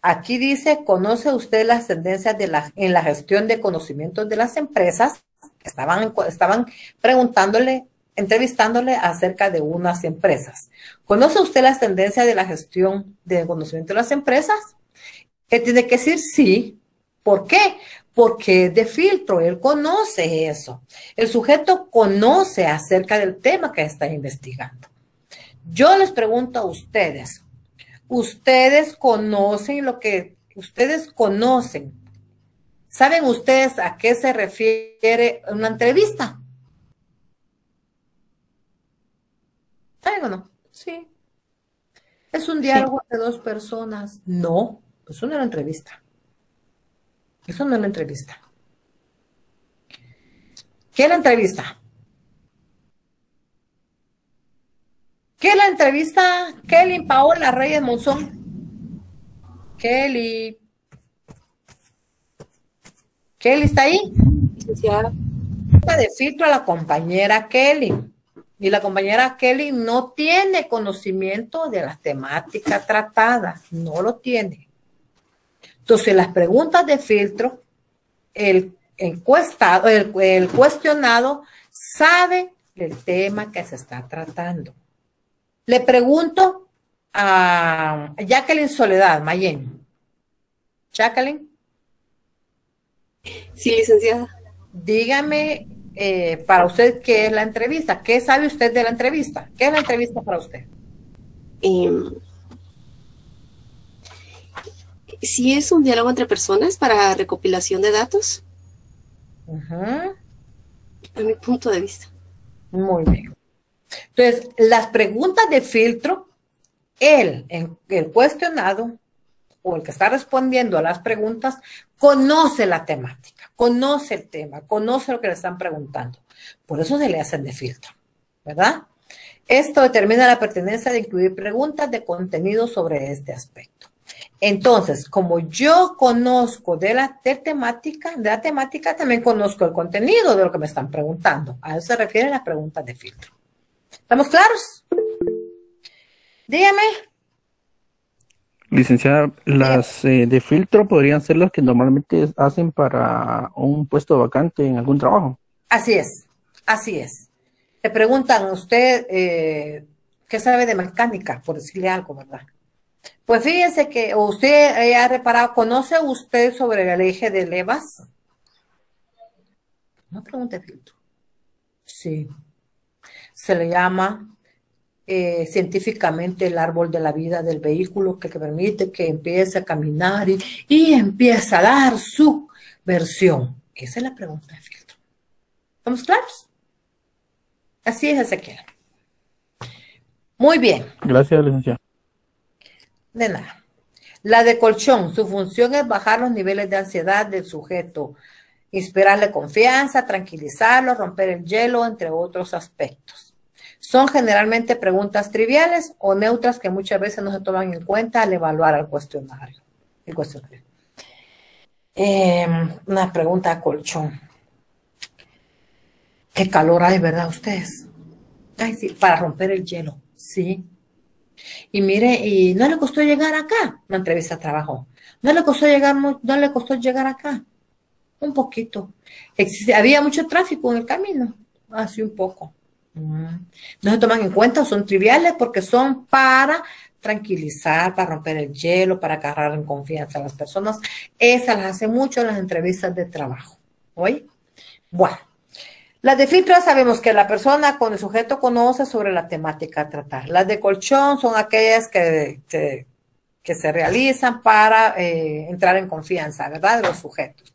aquí dice, ¿conoce usted las tendencias en la gestión de conocimientos de las empresas? Estaban, estaban preguntándole, entrevistándole acerca de unas empresas. ¿Conoce usted las tendencias de la gestión de conocimiento de las empresas? Él tiene que decir sí. ¿Por qué? Porque es de filtro, él conoce eso. El sujeto conoce acerca del tema que está investigando. Yo les pregunto a ustedes, ustedes conocen lo que ustedes conocen. ¿Saben ustedes a qué se refiere una entrevista? ¿Saben o no? Sí. ¿Es un diálogo de dos personas? No, eso no es una entrevista. Eso no es una entrevista. ¿Qué es la entrevista? ¿Qué la entrevista? Kelly Paola Reyes Monzón. Kelly. Kelly está ahí. pregunta de filtro a la compañera Kelly. Y la compañera Kelly no tiene conocimiento de la temática tratada, no lo tiene. Entonces, las preguntas de filtro, el encuestado, el, el cuestionado sabe el tema que se está tratando. Le pregunto a Jacqueline Soledad, Mayen. Jacqueline. Sí, licenciada. Dígame eh, para usted qué es la entrevista. ¿Qué sabe usted de la entrevista? ¿Qué es la entrevista para usted? Em, si es un diálogo entre personas para recopilación de datos. A mi punto de vista. Muy bien. Entonces, las preguntas de filtro, él, el cuestionado o el que está respondiendo a las preguntas, conoce la temática, conoce el tema, conoce lo que le están preguntando. Por eso se le hacen de filtro, ¿verdad? Esto determina la pertenencia de incluir preguntas de contenido sobre este aspecto. Entonces, como yo conozco de la temática, de la temática, también conozco el contenido de lo que me están preguntando. A eso se refiere la pregunta de filtro. ¿Estamos claros? Dígame. Licenciada, las eh, de filtro podrían ser las que normalmente hacen para un puesto vacante en algún trabajo. Así es, así es. Le preguntan a usted eh, qué sabe de mecánica, por decirle algo, ¿verdad? Pues fíjese que usted ha reparado, ¿conoce usted sobre el eje de levas? No pregunte filtro. Sí. Se le llama eh, científicamente el árbol de la vida del vehículo que, permite que empiece a caminar y, y empieza a dar su versión. Esa es la pregunta de filtro. ¿Estamos claros? Así es, Ezequiel. Muy bien. Gracias, licenciada. De nada. La de colchón, su función es bajar los niveles de ansiedad del sujeto, inspirarle confianza, tranquilizarlo, romper el hielo, entre otros aspectos. Son generalmente preguntas triviales o neutras que muchas veces no se toman en cuenta al evaluar el cuestionario. Em, una pregunta a colchón. ¿Qué calor hay, verdad, ustedes? Ay, sí, para romper el hielo, sí. Y mire, y no le costó llegar acá, una entrevista de trabajo. No le costó llegar, no le costó llegar acá. Un poquito. había mucho tráfico en el camino, así un poco. Mm. No se toman en cuenta, son triviales porque son para tranquilizar, para romper el hielo, para agarrar en confianza a las personas. Esas las hace mucho en las entrevistas de trabajo. ¿Oye? Bueno, las de filtro sabemos que la persona con el sujeto conoce sobre la temática a tratar. Las de colchón son aquellas que, que, se realizan para eh, entrar en confianza, ¿verdad? De los sujetos,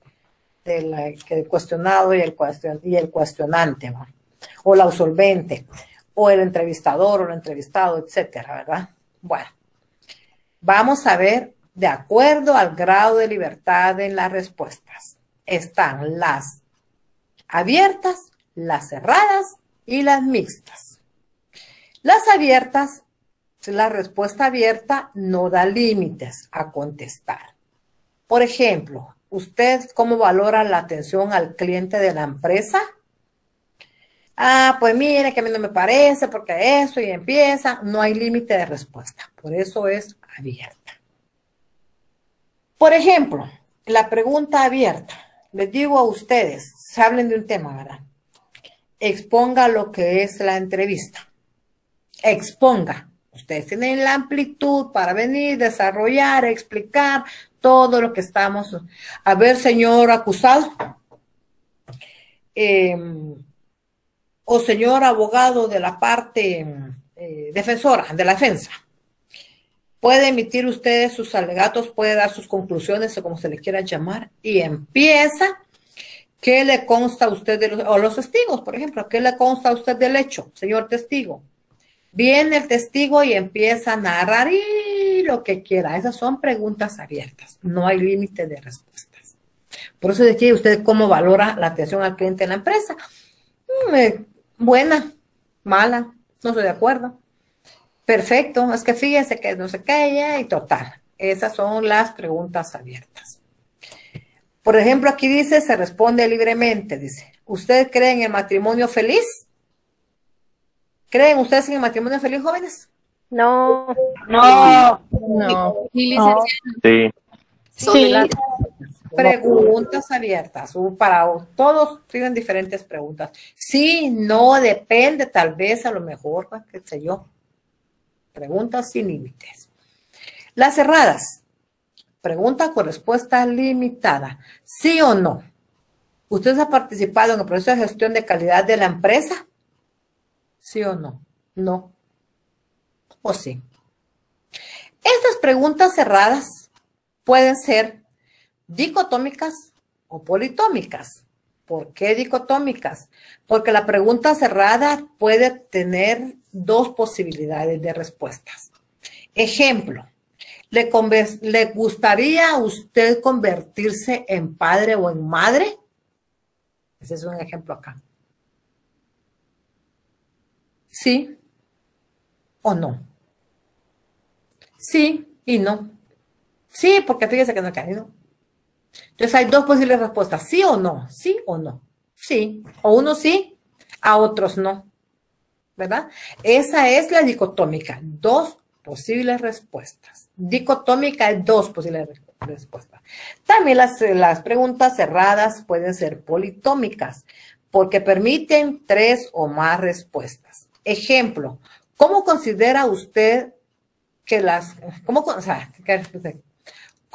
del cuestionado y el, cuestion, y el cuestionante, o la absolvente, o el entrevistador o el entrevistado, etcétera, ¿verdad? Bueno, vamos a ver de acuerdo al grado de libertad en las respuestas. Están las abiertas las cerradas y las mixtas. Las abiertas, la respuesta abierta no da límites a contestar. Por ejemplo, ¿usted cómo valora la atención al cliente de la empresa? Ah, pues mire que a mí no me parece porque eso y empieza, no hay límite de respuesta, por eso es abierta. Por ejemplo, la pregunta abierta, les digo a ustedes, se hablen de un tema, ¿verdad? exponga lo que es la entrevista. Exponga. Ustedes tienen la amplitud para venir, desarrollar, explicar todo lo que estamos. A ver, señor acusado. Em, o señor abogado de la parte eh, defensora, de la defensa. Puede emitir ustedes sus alegatos, puede dar sus conclusiones o como se le quiera llamar, y empieza ¿Qué le consta a usted de los, o los testigos, por ejemplo? ¿Qué le consta a usted del hecho, señor testigo? Viene el testigo y empieza a narrar y lo que quiera. Esas son preguntas abiertas. No hay límite de respuestas. Por eso decía usted cómo valora la atención al cliente en la empresa. Mm, eh, buena, mala, no estoy de acuerdo. Perfecto, es que fíjese que no se cae y total. Esas son las preguntas abiertas. Por ejemplo, aquí dice, se responde libremente, dice, ¿usted cree en el matrimonio feliz? ¿Creen ustedes en el matrimonio feliz, jóvenes? No. No. No. Sí, Sí. Sí. Preguntas abiertas. uh, Para todos tienen diferentes preguntas. Sí, no, depende, tal vez, a lo mejor, qué sé yo. Preguntas sin límites. Las cerradas. Pregunta con respuesta limitada. ¿Sí o no? ¿Usted ha participado en el proceso de gestión de calidad de la empresa? ¿Sí o no? No. ¿O sí? Estas preguntas cerradas pueden ser dicotómicas o politómicas. ¿Por qué dicotómicas? Porque la pregunta cerrada puede tener dos posibilidades de respuestas. Ejemplo, ¿le, conver- ¿le gustaría a usted convertirse en padre o en madre? Ese es un ejemplo acá. ¿Sí o no? Sí y no. Sí, porque fíjese que no ha caído. Entonces hay dos posibles respuestas, sí o no, sí o no. Sí, o uno sí, a otros no. ¿Verdad? Esa es la dicotómica, dos posibles respuestas. Dicotómica es dos posibles re- respuestas. También las, las preguntas cerradas pueden ser politómicas porque permiten tres o más respuestas. Ejemplo, ¿cómo considera usted que las, cómo, o sea,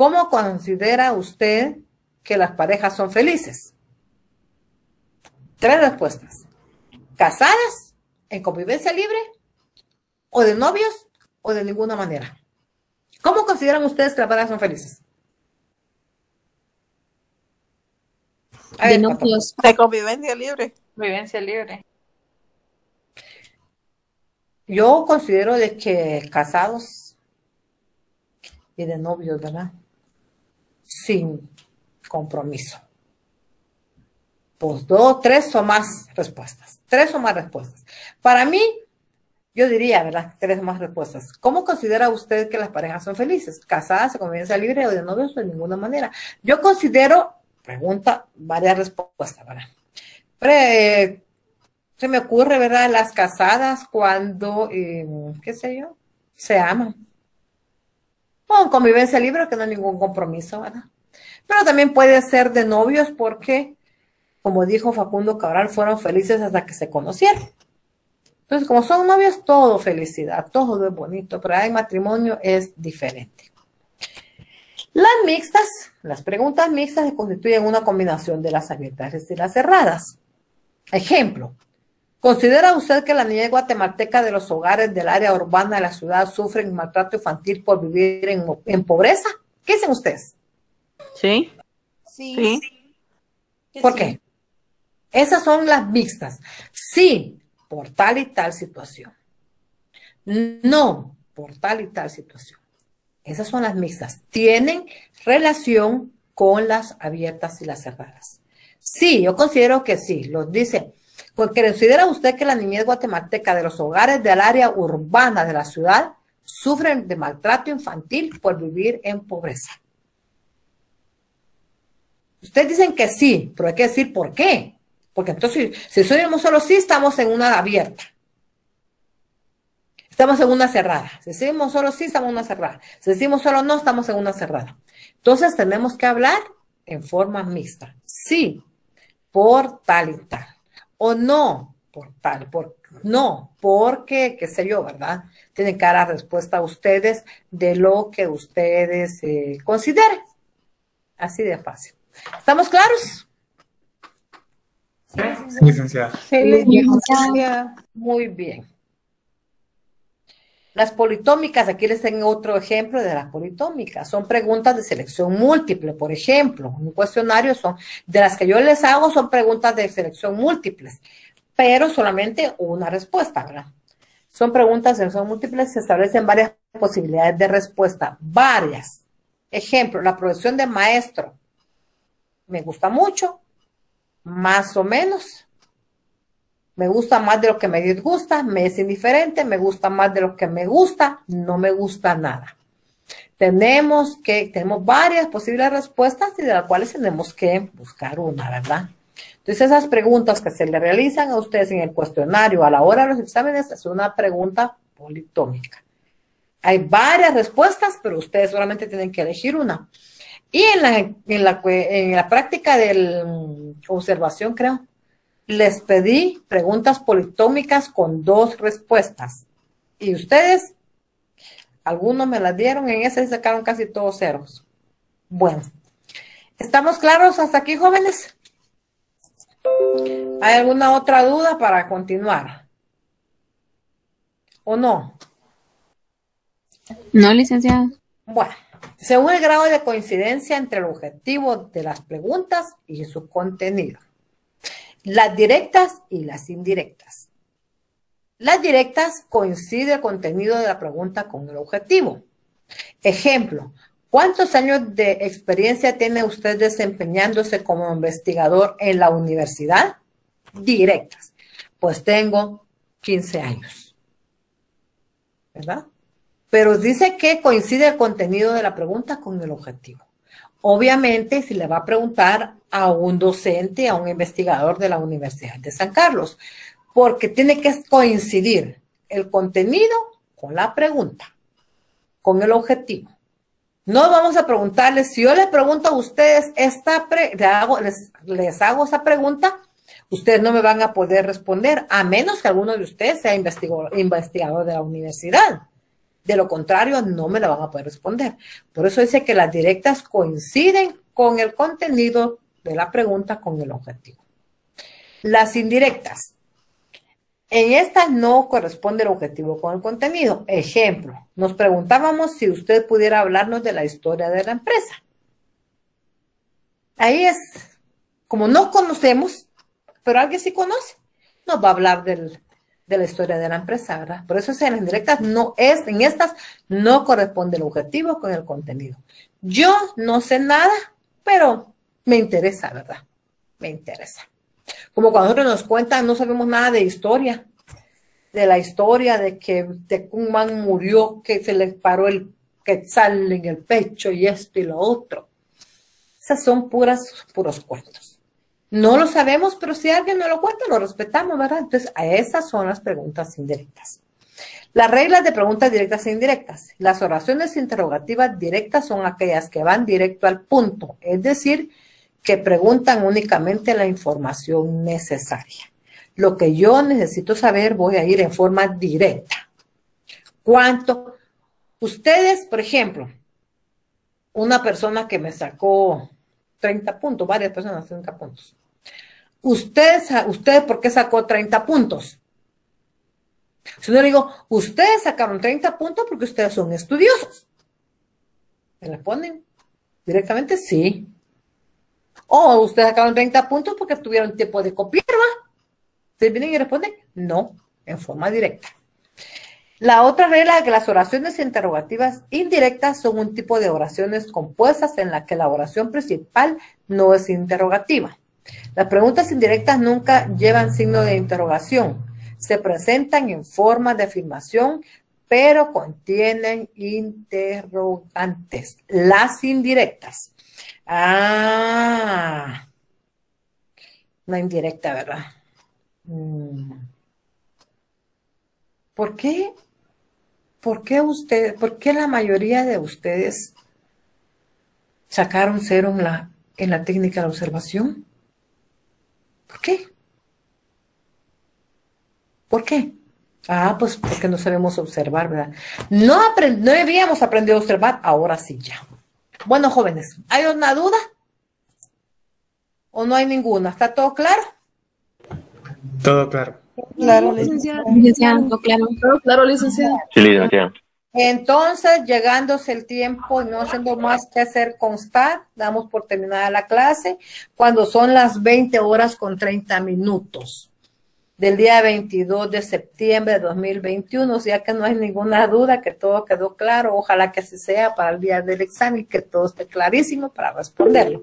¿cómo considera usted que las parejas son felices? Tres respuestas. ¿Casadas? ¿En convivencia libre? ¿O de novios? ¿O de ninguna manera? ¿Cómo consideran ustedes que las parejas son felices? A De ver, novios. De convivencia libre. Convivencia libre. Yo considero de que casados y de novios, ¿verdad? Sin compromiso. Pues dos, tres o más respuestas. Tres o más respuestas. Para mí, yo diría, ¿verdad? Tres o más respuestas. ¿Cómo considera usted que las parejas son felices? ¿Casadas, en convivencia libre o de novios? De ninguna manera. Yo considero, pregunta, varias respuestas, ¿verdad? Se me ocurre, ¿verdad? Las casadas cuando, eh, qué sé yo, se aman. O en convivencia libre, que no hay ningún compromiso, ¿verdad? Pero también puede ser de novios porque, como dijo Facundo Cabral, fueron felices hasta que se conocieron. Entonces, como son novios, todo felicidad, todo es bonito, pero hay matrimonio es diferente. Las mixtas, las preguntas mixtas constituyen una combinación de las abiertas y las cerradas. Ejemplo, ¿considera usted que la niñez guatemalteca de los hogares del área urbana de la ciudad sufren maltrato infantil por vivir en, en pobreza? ¿Qué dicen ustedes? Sí. Sí. ¿Por qué? Esas son las mixtas. Sí, por tal y tal situación. No, por tal y tal situación. Esas son las mixtas. Tienen relación con las abiertas y las cerradas. Sí, yo considero que sí. Los dice, porque considera usted que la niñez guatemalteca de los hogares del área urbana de la ciudad sufren de maltrato infantil por vivir en pobreza. Ustedes dicen que sí, pero hay que decir por qué. Porque entonces, si somos solo sí, estamos en una abierta. Estamos en una cerrada. Si decimos solo sí, estamos en una cerrada. Si decimos solo no, estamos en una cerrada. Entonces tenemos que hablar en forma mixta. Sí, por tal y tal. O no, por tal, por no, porque, qué sé yo, ¿verdad? Tienen que dar la respuesta a ustedes de lo que ustedes eh, consideren. Así de fácil. ¿Estamos claros? Sí, licenciada. Muy bien. Las politómicas, aquí les tengo otro ejemplo de las politómicas. Son preguntas de selección múltiple, por ejemplo. Un cuestionario son, de las que yo les hago, son preguntas de selección múltiples, pero solamente una respuesta, ¿verdad? Son preguntas de selección múltiple, se establecen varias posibilidades de respuesta, varias. Ejemplo, la profesión de maestro. Me gusta mucho, más o menos. Me gusta más de lo que me disgusta, me es indiferente, me gusta más de lo que me gusta, no me gusta nada. tenemos que, tenemos varias posibles respuestas y de las cuales tenemos que buscar una, ¿verdad? Entonces, esas preguntas que se le realizan a ustedes en el cuestionario a la hora de los exámenes es una pregunta politómica. Hay varias respuestas, pero ustedes solamente tienen que elegir una. Y en la, en la, en la práctica de observación, creo, les pedí preguntas politómicas con dos respuestas. Y ustedes, algunos me las dieron, en ese sacaron casi todos ceros. Bueno, ¿estamos claros hasta aquí, jóvenes? ¿Hay alguna otra duda para continuar? ¿O no? No, licenciada. Bueno, según el grado de coincidencia entre el objetivo de las preguntas y su contenido. Las directas y las indirectas. Las directas coincide el contenido de la pregunta con el objetivo. Ejemplo, ¿cuántos años de experiencia tiene usted desempeñándose como investigador en la universidad? Directas. Pues tengo 15 años. ¿Verdad? Pero dice que coincide el contenido de la pregunta con el objetivo. Obviamente, si le va a preguntar a un docente, a un investigador de la Universidad de San Carlos, porque tiene que coincidir el contenido con la pregunta, con el objetivo. No vamos a preguntarles, si yo les pregunto a ustedes, esta les, les hago esa pregunta, ustedes no me van a poder responder, a menos que alguno de ustedes sea investigador, investigador de la universidad. De lo contrario, no me la van a poder responder. Por eso dice que las directas coinciden con el contenido de la pregunta, con el objetivo. Las indirectas. En estas no corresponde el objetivo con el contenido. Ejemplo, nos preguntábamos si usted pudiera hablarnos de la historia de la empresa. Ahí es, como no conocemos, pero alguien sí conoce, nos va a hablar del, de la historia de la empresa, ¿verdad? Por eso en las indirectas no es, en estas no corresponde el objetivo con el contenido. Yo no sé nada, pero me interesa, ¿verdad? Me interesa. Como cuando nosotros nos cuentan, no sabemos nada de historia, de la historia de que de un man murió, que se le paró el quetzal en el pecho y esto y lo otro. Esas son puras, puros cuentos. No lo sabemos, pero si alguien nos lo cuenta, lo respetamos, ¿verdad? Entonces, a esas son las preguntas indirectas. Las reglas de preguntas directas e indirectas. Las oraciones interrogativas directas son aquellas que van directo al punto, es decir, que preguntan únicamente la información necesaria. Lo que yo necesito saber, voy a ir en forma directa. ¿Cuánto? Ustedes, por ejemplo, una persona que me sacó 30 puntos, varias personas 30 puntos. Ustedes, usted, ¿por qué sacó 30 puntos? Si yo le digo, ustedes sacaron 30 puntos porque ustedes son estudiosos. ¿Me responden? Directamente sí. O ustedes sacaron 30 puntos porque tuvieron tiempo de copiar, ¿va? Ustedes vienen y responden, no, en forma directa. La otra regla es que las oraciones interrogativas indirectas son un tipo de oraciones compuestas en la que la oración principal no es interrogativa. Las preguntas indirectas nunca llevan signo de interrogación. Se presentan en forma de afirmación, pero contienen interrogantes. Las indirectas. Ah, una indirecta, ¿verdad? Mm. ¿Por qué? ¿Por qué usted, por qué la mayoría de ustedes sacaron cero en la, en la técnica de observación? ¿Por qué? ¿Por qué? Ah, pues porque no sabemos observar, ¿verdad? No, no habíamos aprendido a observar, ahora sí ya. Bueno, jóvenes, ¿hay una duda? ¿O no hay ninguna? ¿Está todo claro? Todo claro. Claro, licenciado. claro. Todo claro, licenciado. Sí, licenciado. Entonces, llegándose el tiempo y no haciendo más que hacer constar, damos por terminada la clase cuando son las 20 horas con 30 minutos del día 22 de septiembre de 2021, ya que no hay ninguna duda que todo quedó claro. Ojalá que así sea para el día del examen, que todo esté clarísimo para responderlo.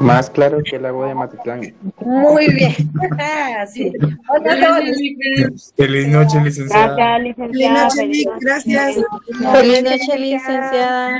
Más claro que el agua de Matitlán. Muy bien. sí. Hola a todos. Feliz noche, licenciada. Gracias, licenciada. Feliz noche, Feliz gracias. noche, licenciada.